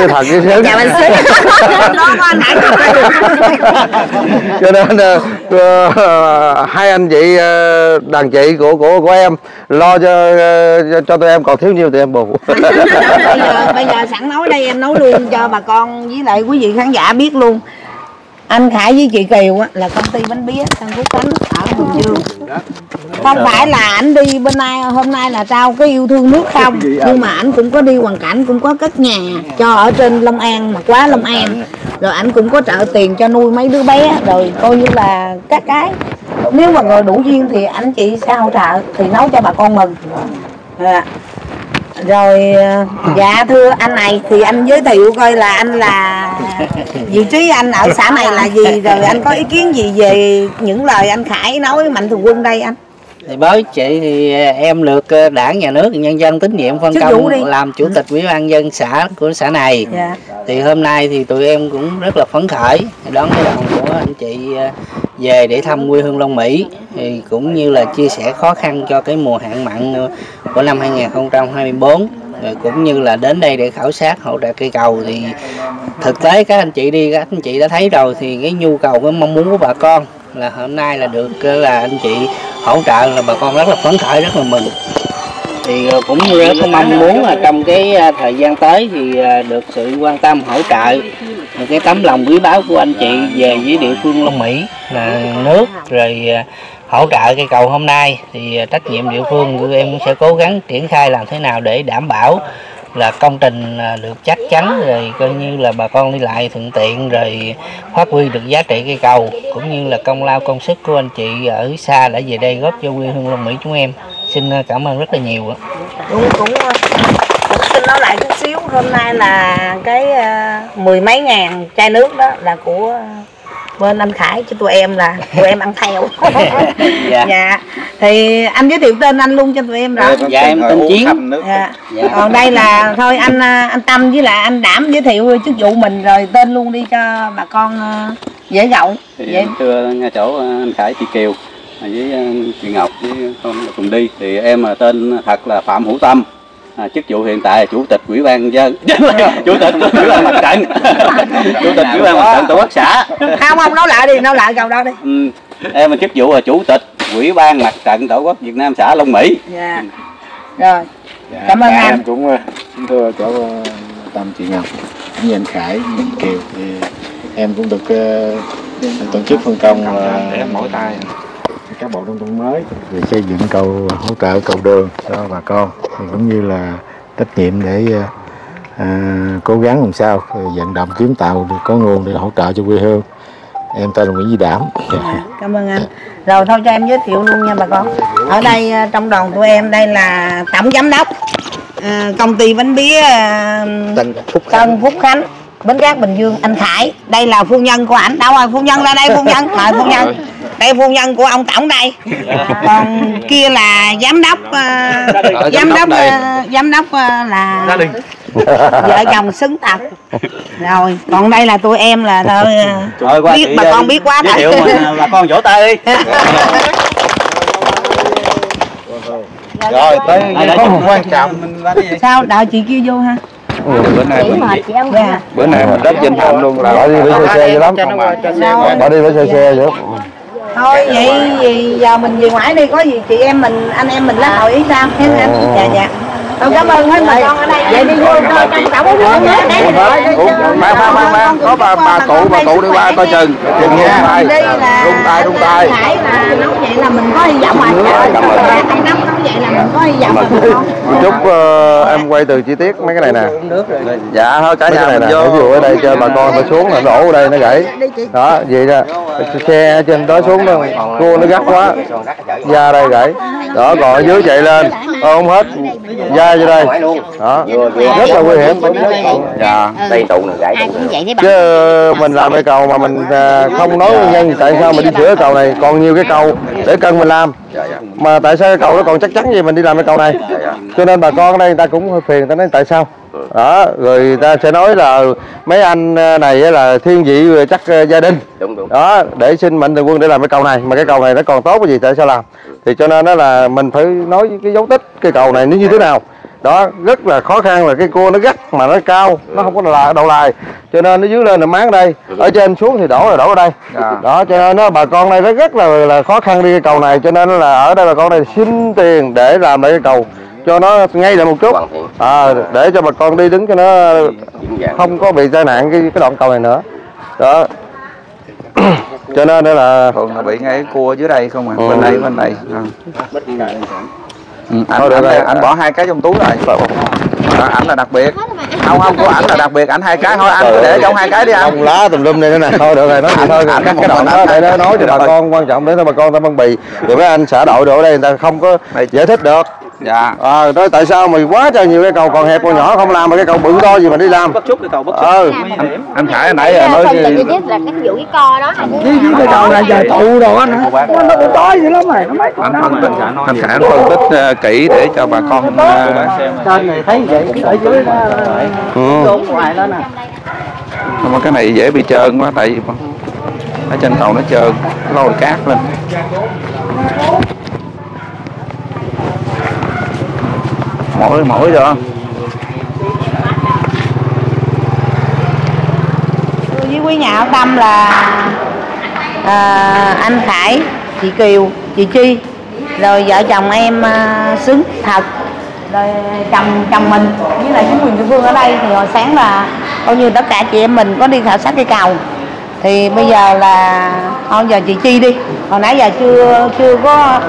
thật với sướng. Chào anh sướng. Có anh Hải cho nên ờ, hai anh chị ờ, đàn chị của của của em lo cho ờ, cho tụi em còn thiếu nhiêu tụi em bù. Bây giờ bây giờ sẵn nói đây em nói luôn cho bà con với lại quý vị khán giả biết luôn anh Khải với chị Kiều á, là công ty bánh bía Tân Phú Khánh ở Bình Dương. Không phải là anh đi bên nay hôm nay là trao cái yêu thương nước không? Nhưng mà anh cũng có đi hoàn cảnh cũng có cất nhà cho ở trên Long An mà quá Long An. Rồi anh cũng có trợ tiền cho nuôi mấy đứa bé rồi coi như là các cái. Nếu mà người đủ duyên thì anh chị sẽ hỗ trợ thì nấu cho bà con mừng Dạ rồi ờ, dạ thưa anh này thì anh giới thiệu coi là anh là vị trí anh ở xã này là gì rồi anh có ý kiến gì về những lời anh Khải nói với mạnh thường quân đây anh? Thì báo chị thì em được ờ, đảng nhà nước nhân dân tín nhiệm phân công làm chủ tịch ủy ban dân xã của xã này. Dạ. Thì hôm nay thì tụi em cũng rất là phấn khởi đón cái đoàn của anh chị ờ, về để thăm quê hương Long Mỹ. Thì cũng như là chia sẻ khó khăn cho cái mùa hạn mặn của năm 2024 rồi cũng như là đến đây để khảo sát hỗ trợ cây cầu thì thực tế các anh chị đi, các anh chị đã thấy rồi, thì cái nhu cầu, cái mong muốn của bà con là hôm nay là được là anh chị hỗ trợ là bà con rất là phấn khởi, rất là mừng. Thì ờ, cũng như rất có mong muốn là trong cái ờ, thời gian tới thì ờ, được sự quan tâm, hỗ trợ cái tấm lòng quý báu của anh chị về với địa phương Long Mỹ là nước rồi ờ, hỗ trợ cây cầu hôm nay. Thì ờ, trách nhiệm địa phương tụi em cũng sẽ cố gắng triển khai làm thế nào để đảm bảo là công trình à, được chắc chắn rồi coi như là bà con đi lại thuận tiện rồi phát huy được giá trị cây cầu cũng như là công lao công sức của anh chị ở xa đã về đây góp cho quê hương Long Mỹ chúng em. Xin à, cảm ơn rất là nhiều ạ. cũng ờ, xin nói lại chút xíu. Hôm nay là cái ờ, mười mấy ngàn chai nước đó là của ờ, bên anh Khải cho tụi em là tụi em ăn theo. Dạ. dạ. Thì anh giới thiệu tên anh luôn cho tụi em rồi. Dạ em tên Chiến. dạ. Dạ. còn đây là thôi anh à, anh Tâm với lại anh Đảm giới thiệu chức vụ mình rồi tên luôn đi cho bà con ờ, dễ gậu dễ. em thưa ngay chỗ ờ, anh Khải chị Kiều với ờ, chị Ngọc với con là cùng đi. Thì em là tên thật là Phạm Hữu Tâm à, chức vụ hiện tại là chủ tịch ủy ban dân chủ tịch ủy ban mặt trận. Chủ tịch ủy ban mặt trận. Tổ quốc xã. Không không nói lại đi nói lại câu đó đi. Ừ, em là chức vụ là chủ tịch ủy ban mặt trận tổ quốc Việt Nam xã Long Mỹ. Dạ. Rồi. Cảm ơn anh. em cũng ờ, thưa chỗ ờ, Tâm chị Ngọc với anh Khải chị Kiều. Thì em cũng được ờ, tổ chức phân công là mỗi tay các bộ nông thôn mới. Về xây dựng cầu hỗ trợ cầu đường cho bà con. Thì cũng như là trách nhiệm để ờ, à, cố gắng làm sao vận động kiếm tạo được có nguồn để hỗ trợ cho quê hương. Em tên là Nguyễn Duy Đảm. Cảm ơn anh. Rồi thôi cho em giới thiệu luôn nha bà con. Ở đây à, trong đoàn tụi em đây là tổng giám đốc à, công ty bánh bía à, Tân Phúc Tân Phúc Khánh bến cát Bình Dương. Anh Khải đây là phu nhân của ảnh. Đâu rồi phu nhân ra đây phu nhân. Mời phu nhân đây phu nhân của ông tổng đây. Còn kia là giám đốc Ở giám đốc à, giám đốc à, là gia đình. vợ chồng xứng tật rồi còn đây là tụi em là thôi qua biết chị, bà con biết quá rồi. mà bà con vỗ tay đi. Rồi tới có một quan trọng. Sao đợi chị kêu vô ha? Bữa nay mình dạ. bữa nay mình rất vinh hạnh luôn là bỏ đi với xe xe dữ lắm. Bỏ đi với xe xe dữ thôi vậy gì giờ mình về ngoài đi có gì chị em mình anh em mình lát hội ý sao hết anh dạ dạ Tôi cảm ơn hết bà con ở đây. Vậy đi vô coi trong tổng uống nước hết đấy. mang mang mang mang có bà bà cụ bà cụ đi qua coi chừng chừng nghe là rung tay rung tay Nãy là nấu vậy là mình có hy vọng. Anh nấu nấu vậy là mình có hy vọng rồi con. chút ờ, em quay từ chi tiết mấy cái này nè. Dạ thôi cả nhà mình vô. Ví dụ ở đây cho bà con nó xuống là đổ ở đây nó gãy. đó vậy ra xe trên đó xuống đó cua nó gắt quá. Da đây gãy. Đó còn ở dưới chạy lên. Ôm hết. Da vô đây. Đó. Rất là nguy hiểm. Dạ. Đây tụ này gãy này chứ mình làm cây cầu mà mình à, không nói nguyên nhân tại sao mình đi sửa cầu này. Còn nhiều cái cầu để cần mình làm mà tại sao cái cầu nó còn chắc chắn gì mình đi làm cái cầu này. Cho nên bà con ở đây người ta cũng hơi phiền người ta nói tại sao? Đó rồi người ta sẽ nói là mấy anh này á là thiên vị chắc ờ, gia đình. Đúng đúng. Đó để xin mạnh thường quân để làm cái cầu này. Mà cái cầu này nó còn tốt cái gì tại sao làm? Thì cho nên đó là mình phải nói cái dấu tích cái cầu này nó như thế nào đó rất là khó khăn là cái cua nó gắt mà nó cao nó không có là đầu lại cho nên nó dưới lên là máng đây. Ở trên xuống thì đổ là đổ ở đây. Đó cho nên nó bà con đây nó rất là là khó khăn đi cái cầu này. Cho nên là ở đây bà con này xin tiền để làm lại cái cầu. Cho nó ngay lại một chút. À, để cho bà con đi đứng cho nó không có bị tai nạn cái cái đoạn cầu này nữa. Đó. Cho nên đây là thường là bị ngay cái cua dưới đây không à? Ừ. bên đây bên đây. À. ừ, anh, Thôi được anh, rồi. anh bỏ hai cái trong túi rồi à, ảnh là đặc biệt. Không không của ảnh là đặc biệt. Ảnh hai cái thôi anh cứ để trong hai cái đi anh. Lá tùm lum đây nữa nè. Thôi được rồi nói thôi. Anh- anh cái đoạn đó để anh- nó nói cho bà con quan trọng để cho bà con ta phân bì rồi mấy anh xã đội đổ đây người ta không có giải thích được dạ. À, nói tại sao mà quá trời nhiều cái cầu còn hẹp còn nhỏ không làm mà cái cầu bự to gì mà đi làm? Bất xúc cái cầu bất xúc ừ anh, anh khải hồi nãy giờ nói duy nhất là cái vụ cái co đó. Cái cầu này giờ tụ đồ anh hả? Nó nó cũng tối vậy lắm rồi, nó mấy anh phân tích anh khải anh phân tích ờ, kỹ để cho bà con ờ, trên này thấy vậy ở dưới đó Ừ. đốn ngoài đó nè. Không có cái này dễ bị trơn quá tại vì ở trên cầu nó trơn nó lôi cát lên mỗi mỗi rồi. Tôi với quý nhà hảo tâm là à, anh Khải, chị Kiều, chị Chi rồi vợ chồng em à, xứng thật rồi chồng chồng mình với lại chính quyền địa phương ở đây thì hồi sáng là coi như tất cả chị em mình có đi khảo sát cây cầu. Thì bây giờ là thôi giờ chị Chi đi. Hồi nãy giờ chưa chưa có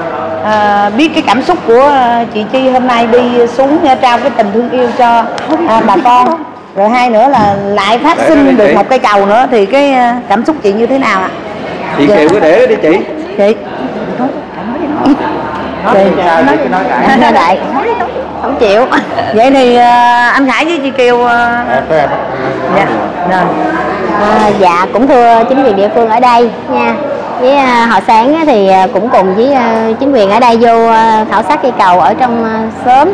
à, biết cái cảm xúc của chị Chi hôm nay đi xuống à, trao cái tình thương yêu cho à, bà con. Rồi hai nữa là lại phát Để sinh được một cây cầu nữa thì cái cảm xúc chị như thế nào ạ? Chị kiều cứ để đi chị. Chị. Chị. nói đại. Không chịu. Vậy thì à, anh Khải với chị Kiều à, dạ rồi. À, dạ cũng thưa chính quyền địa phương ở đây nha với à, họ sáng thì à, cũng cùng với à, chính quyền ở đây vô khảo sát cây cầu ở trong sớm xóm.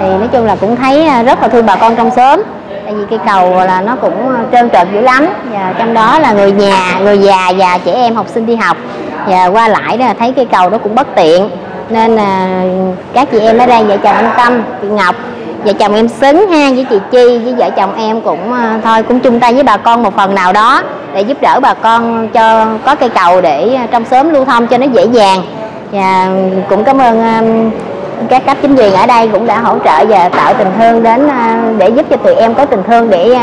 Thì nói chung là cũng thấy rất là thương bà con trong xóm. Tại vì cây cầu là nó cũng trơn trượt dữ lắm. Và trong đó là người nhà, người già và trẻ em học sinh đi học. Và qua lại đó là thấy cây cầu nó cũng bất tiện. Nên là các chị em ở đây vợ chồng anh Tâm, chị Ngọc vợ chồng em xứng ha với chị Chi với vợ chồng em cũng ờ, thôi cũng chung tay với bà con một phần nào đó để giúp đỡ bà con cho có cây cầu để ờ, trong xóm lưu thông cho nó dễ dàng. Và cũng cảm ơn ờ, các cấp chính quyền ở đây cũng đã hỗ trợ và tạo tình thương đến để giúp cho tụi em có tình thương để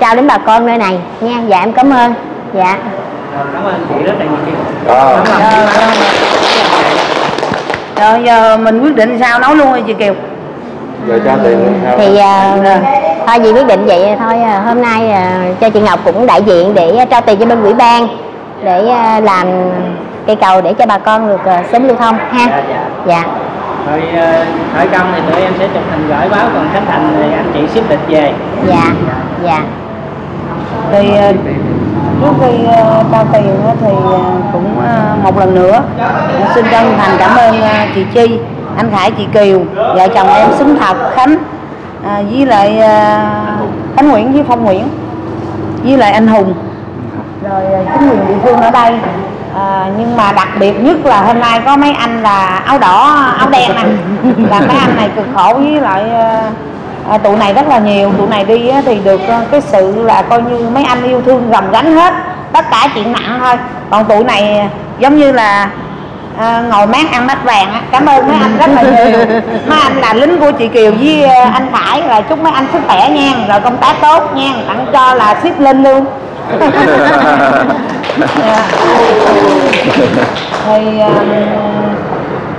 trao đến bà con nơi này nha. Dạ em cảm ơn. Dạ. Cảm ơn chị rất là nhiều. Rồi giờ mình quyết định sao nói luôn đi chị Kiều rồi cho tiền thì à, thôi chị quyết định vậy thôi à, hôm nay à, cho chị Ngọc cũng đại diện để trao tiền cho bên ủy ban để à, làm cây cầu để cho bà con được à, sớm lưu thông ha. Dạ rồi ờ, khởi công thì tụi em sẽ chụp hình gửi báo còn khánh thành thì anh chị ship lịch về. Dạ dạ. Thì ờ, trước khi trao tiền á thì cũng ờ, một lần nữa. Xin chân thành cảm ơn chị Chi anh Khải chị Kiều vợ chồng em xứng thật Khánh à, với lại à, Khánh Nguyễn với Phong Nguyễn với lại anh Hùng. Rồi à, chính quyền địa phương ở đây. À, nhưng mà đặc biệt nhất là hôm nay có mấy anh là áo đỏ áo đen nè là mấy anh này cực khổ với lại ờ, à, tụi này rất là nhiều. Tụi này đi á, thì được à, cái sự là coi như mấy anh yêu thương gầm gánh hết tất cả chuyện nặng thôi. Còn tụi này giống như là à, ngồi mát ăn mát vàng á. Cảm ơn mấy anh rất là nhiều. Mấy anh là lính của chị Kiều với ờ, anh Khải là chúc mấy anh sức khỏe nha. Rồi công tác tốt nha. Tặng cho là ship lên luôn. Dạ. thì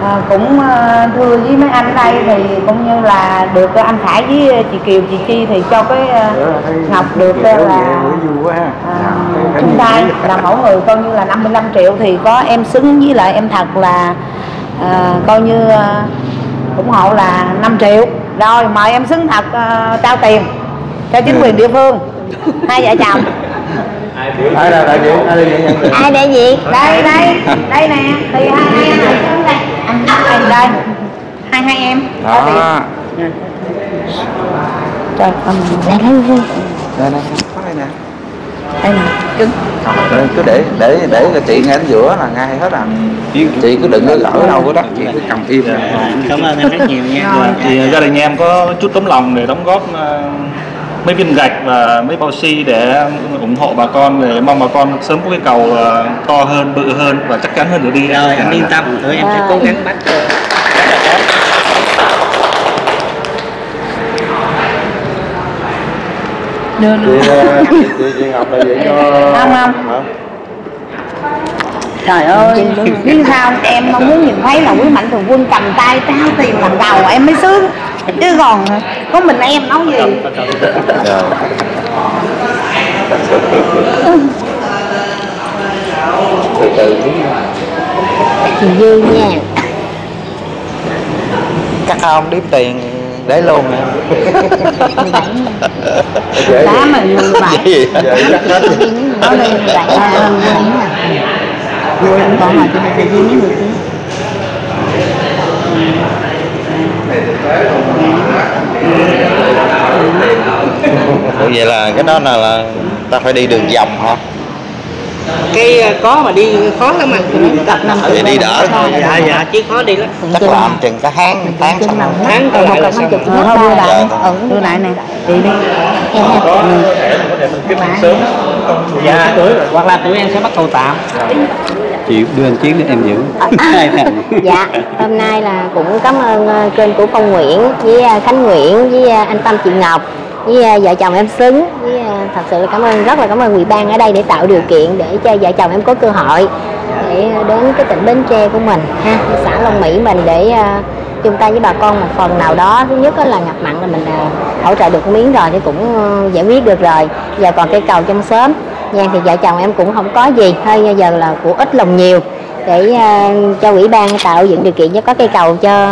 à, cũng thưa với mấy anh đây thì cũng như là được anh Khải với chị Kiều chị Chi thì cho cái Ngọc được à, là à, chung tay là mỗi người coi như là 55 triệu thì có em xứng với lại em thật là à, coi như à, ủng hộ là 5 triệu. Rồi mời em xứng thật à, trao tiền cho chính quyền địa phương. Hai vợ chồng. Ai là đại diện ai đại diện ai đại diện. Đây đây đây nè. Thì hai hai em này. Xuống đây đây. Đây hai hai em. Đó. Rồi, con này. Đây có đây nè Đây nè, cưng. Rồi, cứ để để để chị ngay giữa là ngay hết à. Chị cứ đừng có gỡ đâu có đó. chị cứ cầm im. Cảm ơn em rất nhiều nha. Thì gia đình em có chút tấm lòng để đóng góp ờ, mấy viên gạch và mấy bao xi để ủng hộ bà con để mong bà con sớm có cái cầu ờ, to hơn, bự hơn và chắc chắn hơn để đi. Rồi anh yên tâm, tụi em sẽ cố gắng bắt đưa chị ờ, chị, chị, chị Ngọc là vậy cho Không, không. Hả? Trời ơi, biết sao em mong muốn nhìn thấy là quý mạnh thường quân cầm tay trao tiền lần đầu em mới sướng. Chứ còn có mình em nói gì? Dạ. từ từ Chị Dư nha. chắc không đếm tiền để luôn nè Đá mà gì vậy. Chắc hết Nói lên vậy. Là Vui lắm con hỏi chị chị Dư mấy người kia. Vậy là cái đó là, là ta phải đi đường vòng hả cái ờ, có mà đi khó lắm anh. Tập năm Vậy đi đỡ. thôi. dạ dạ. chứ khó đi lắm. Chắc làm chừng cả tháng tháng xong rồi. tháng còn lại là sao Thôi. đưa lại Dạ, Ừ, đưa lại nè. Đi đi. Em ha. Có thể có thể mình kết sớm. dạ hoặc là tụi em sẽ bắt cầu tạm. Chị đưa anh chiến để em giữ. Dạ, hôm nay là cũng cảm ơn ờ, kênh của Phong Nguyễn với ờ, Khánh Nguyễn với ờ, anh Tâm chị Ngọc với à, vợ chồng em xứng. Với à, thật sự là cảm ơn, rất là cảm ơn ủy ban ở đây để tạo điều kiện để cho vợ chồng em có cơ hội để đến cái tỉnh Bến Tre của mình, ha xã Long Mỹ mình để à, chung tay với bà con một phần nào đó. Thứ nhất là ngập mặn là mình hỗ trợ được miếng rồi thì cũng ờ, giải quyết được rồi. Giờ còn cây cầu trong xóm nha thì vợ chồng em cũng không có gì thôi giờ là của ít lòng nhiều để cho ủy ban tạo dựng điều kiện cho có cây cầu cho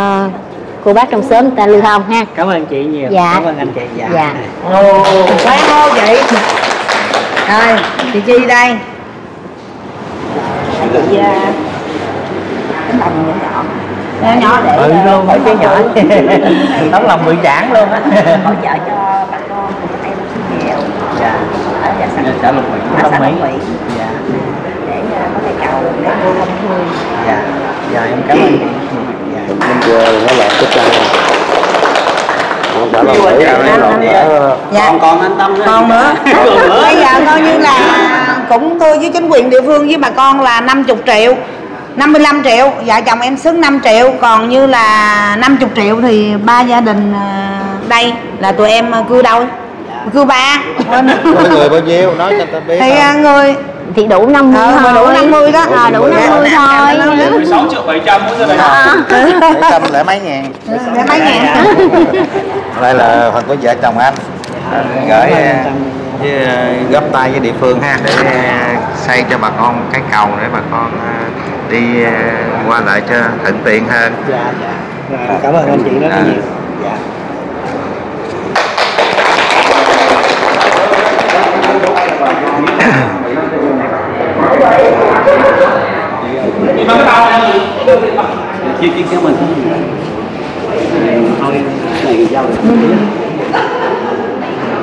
cô bác trong xóm người ta lưu thông ha. Cảm ơn chị nhiều. Dạ. cảm ơn anh chị dạ, dạ. Ồ, quá hô vậy. Rồi, chị Chi đây. Chị đồng nhỏ nhỏ Nhỏ để ừ luôn mỗi cái nhỏ. tấm lòng bị giãn luôn á. Hỗ trợ cho bà con cùng em sinh nghèo. Dạ. Ở dạ xã xã Lục Mỹ. Dạ. Để ờ, có cây cầu để mua không tươi dạ. Dạ em cảm ơn chị. Dạ chút cho đã làm để Dạ. còn còn anh tâm còn nữa. Bây giờ coi như là cũng tôi với chính quyền địa phương với bà con là 50 triệu 55 triệu. Vợ chồng em xứng 5 triệu. Còn như là 50 triệu thì ba gia đình ờ, đây là tụi em ờ, cưa đâu cưa ba mỗi người bao nhiêu? Nói cho ta biết thì không? ờ, người thì đủ 50 Ờ, thôi. đủ 50 đó. Ờ, đủ 50 thôi. 16 triệu 700 mỗi gia đình. bảy trăm lẻ mấy ngàn? Để mấy ngàn. Đây là phần của vợ chồng anh. Gửi ờ, với ờ, góp tay với địa phương ha để xây cho bà con một cái cầu để bà con đi qua lại cho thuận tiện hơn. Dạ dạ. Rồi, cảm ơn anh chị rất là À. nhiều chị chiến cảm ơn thôi này giao được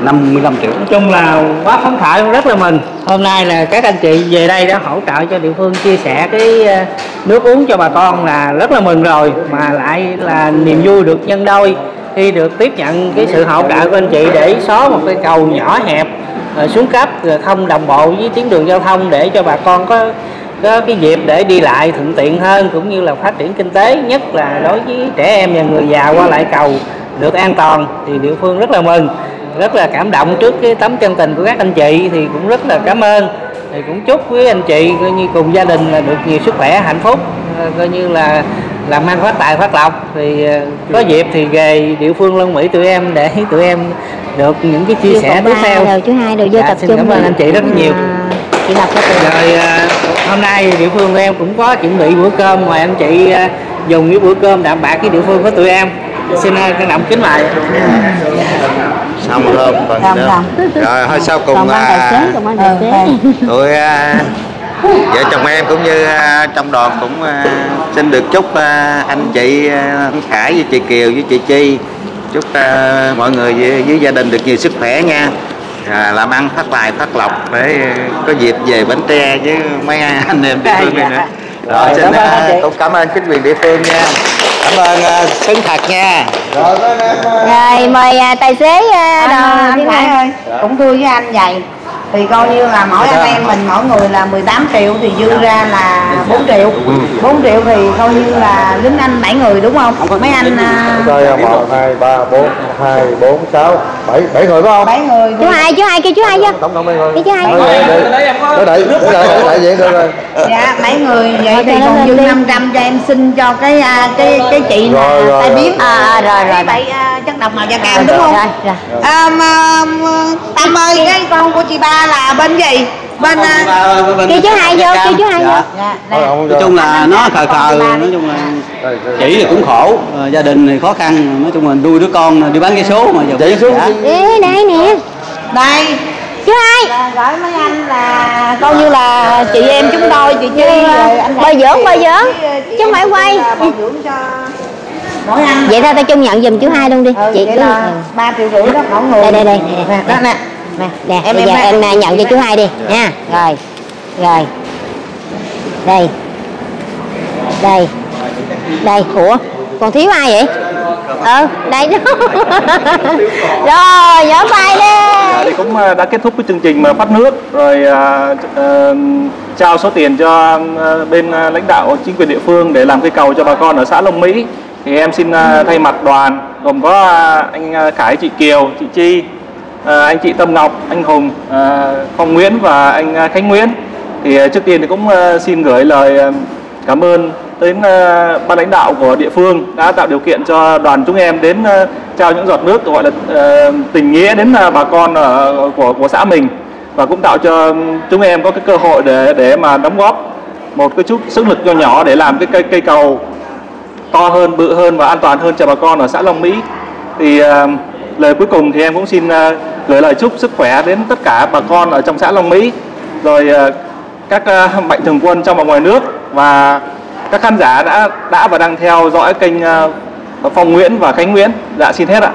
55 triệu. Nói chung là quá phấn khởi rất là mừng. Hôm nay là các anh chị về đây đã hỗ trợ cho địa phương chia sẻ cái ờ, nước uống cho bà con là rất là mừng rồi mà lại là niềm vui được nhân đôi khi được tiếp nhận cái sự hỗ trợ của anh chị để xóa một cái cầu nhỏ hẹp Ờ, xuống cấp không đồng bộ với tuyến đường giao thông để cho bà con có có cái dịp để đi lại thuận tiện hơn, cũng như là phát triển kinh tế, nhất là đối với trẻ em và người già qua lại cầu được an toàn thì địa phương rất là mừng. Rất là cảm động trước cái tấm chân tình của các anh chị thì cũng rất là cảm ơn. Thì cũng chúc quý anh chị coi như cùng gia đình là được nhiều sức khỏe, hạnh phúc. Ờ, coi như là làm ăn phát tài phát lộc thì ờ, có dịp thì về địa phương Long Mỹ tụi em để tụi em được những cái chia sẻ tiếp theo. rồi, chú hai rồi vô Dạ, tập xin trung cảm ơn anh chị rất nhiều. chị Ngọc có rồi à, hôm nay địa phương của em cũng có chuẩn bị bữa cơm mời anh chị à, dùng cái bữa cơm đạm bạc cái địa phương của tụi em. Xin trân trọng kính mời xong rồi không còn rồi. Thôi sau cùng còn ban tài xế còn ban tài xế. tụi à, vợ chồng em cũng như à, trong đoàn cũng à, xin được chúc à, anh chị Khải với chị Kiều với chị Chi. Chúc mọi người với, với gia đình được nhiều sức khỏe nha. À, làm ăn phát tài phát lộc để có dịp về Bến Tre với mấy anh em địa phương này nữa. Rồi xin à, cũng cảm ơn chính quyền địa phương nha. Cảm ơn uh, Sấn Thật nha. Rồi mời tài xế à, anh, Khải ơi cũng thưa với anh vậy thì coi như là mỗi anh em mình mỗi người là 18 triệu thì dư ra là 4 triệu. 4 triệu thì coi như là lính anh 7 người đúng không? Mấy anh Đây một hai ba bốn hai bốn sáu bảy bảy người phải không? 7 người chú hai chú hai kêu chú hai vô Tổng cộng mấy người? Kêu chú hai. Đại đại đại diện được rồi. dạ bảy người vậy thì còn dư đi. 500 cho em xin cho cái à, cái cái chị tay biếm À, à, rồi, rồi, cái rồi. bảy à, chất độc màu da cam đúng không? rồi rồi. Tâm ơi cái con của chị ba là bên gì? Bên à, kêu chú hai vô kêu chú hai vô. Dạ, đây. không nói chung là nó khờ khờ nói chung là Đây, đây. chị thì cũng khổ. Ờ, gia đình thì khó khăn nói chung là nuôi đứa con đi bán vé số mà giờ dạ. Ê, đây nè. Đây. Chú hai. Gửi mấy anh là coi như là chị em chúng tôi chị chi rồi anh bồi dưỡng bồi dưỡng chứ không phải quay. mỗi anh. Vậy thôi tao chung nhận giùm chú hai luôn đi. Ừ, chị vậy cứ là ba triệu rưỡi đó mỗi người. Đây đây đây. Nè đó nè nè Em- bây em giờ ra. em à, nhận cho chú hai đi nha. Rồi rồi. Đây. Đây. Đây ủa còn thiếu ai vậy? Ờ đây. Đó rồi giở tay Dạ, lên thì cũng ờ, đã kết thúc cái chương trình mà phát nước rồi à, ờ, trao số tiền cho ờ, bên lãnh đạo chính quyền địa phương để làm cây cầu cho bà con ở xã Long Mỹ. Thì em xin ờ, thay mặt đoàn gồm có ờ, anh Khải, chị Kiều, chị Chi, À, anh chị Tâm Ngọc, anh Hùng, à, Phong Nguyễn và anh à, Khánh Nguyễn thì trước tiên thì cũng xin gửi lời cảm ơn đến ban lãnh đạo của địa phương đã tạo điều kiện cho đoàn chúng em đến trao những giọt nước gọi là tình nghĩa đến bà con ở của của xã mình và cũng tạo cho chúng em có cái cơ hội để để mà đóng góp một cái chút sức lực nhỏ nhỏ để làm cái cây cây cầu to hơn, bự hơn và an toàn hơn cho bà con ở xã Long Mỹ. Thì lời cuối cùng thì em cũng xin à, gửi lời chúc sức khỏe đến tất cả bà con ở trong xã Long Mỹ, rồi à, các à, mạnh thường quân trong và ngoài nước và các khán giả đã đã và đang theo dõi kênh Phong Nguyễn và Khánh Nguyễn. Dạ xin hết ạ.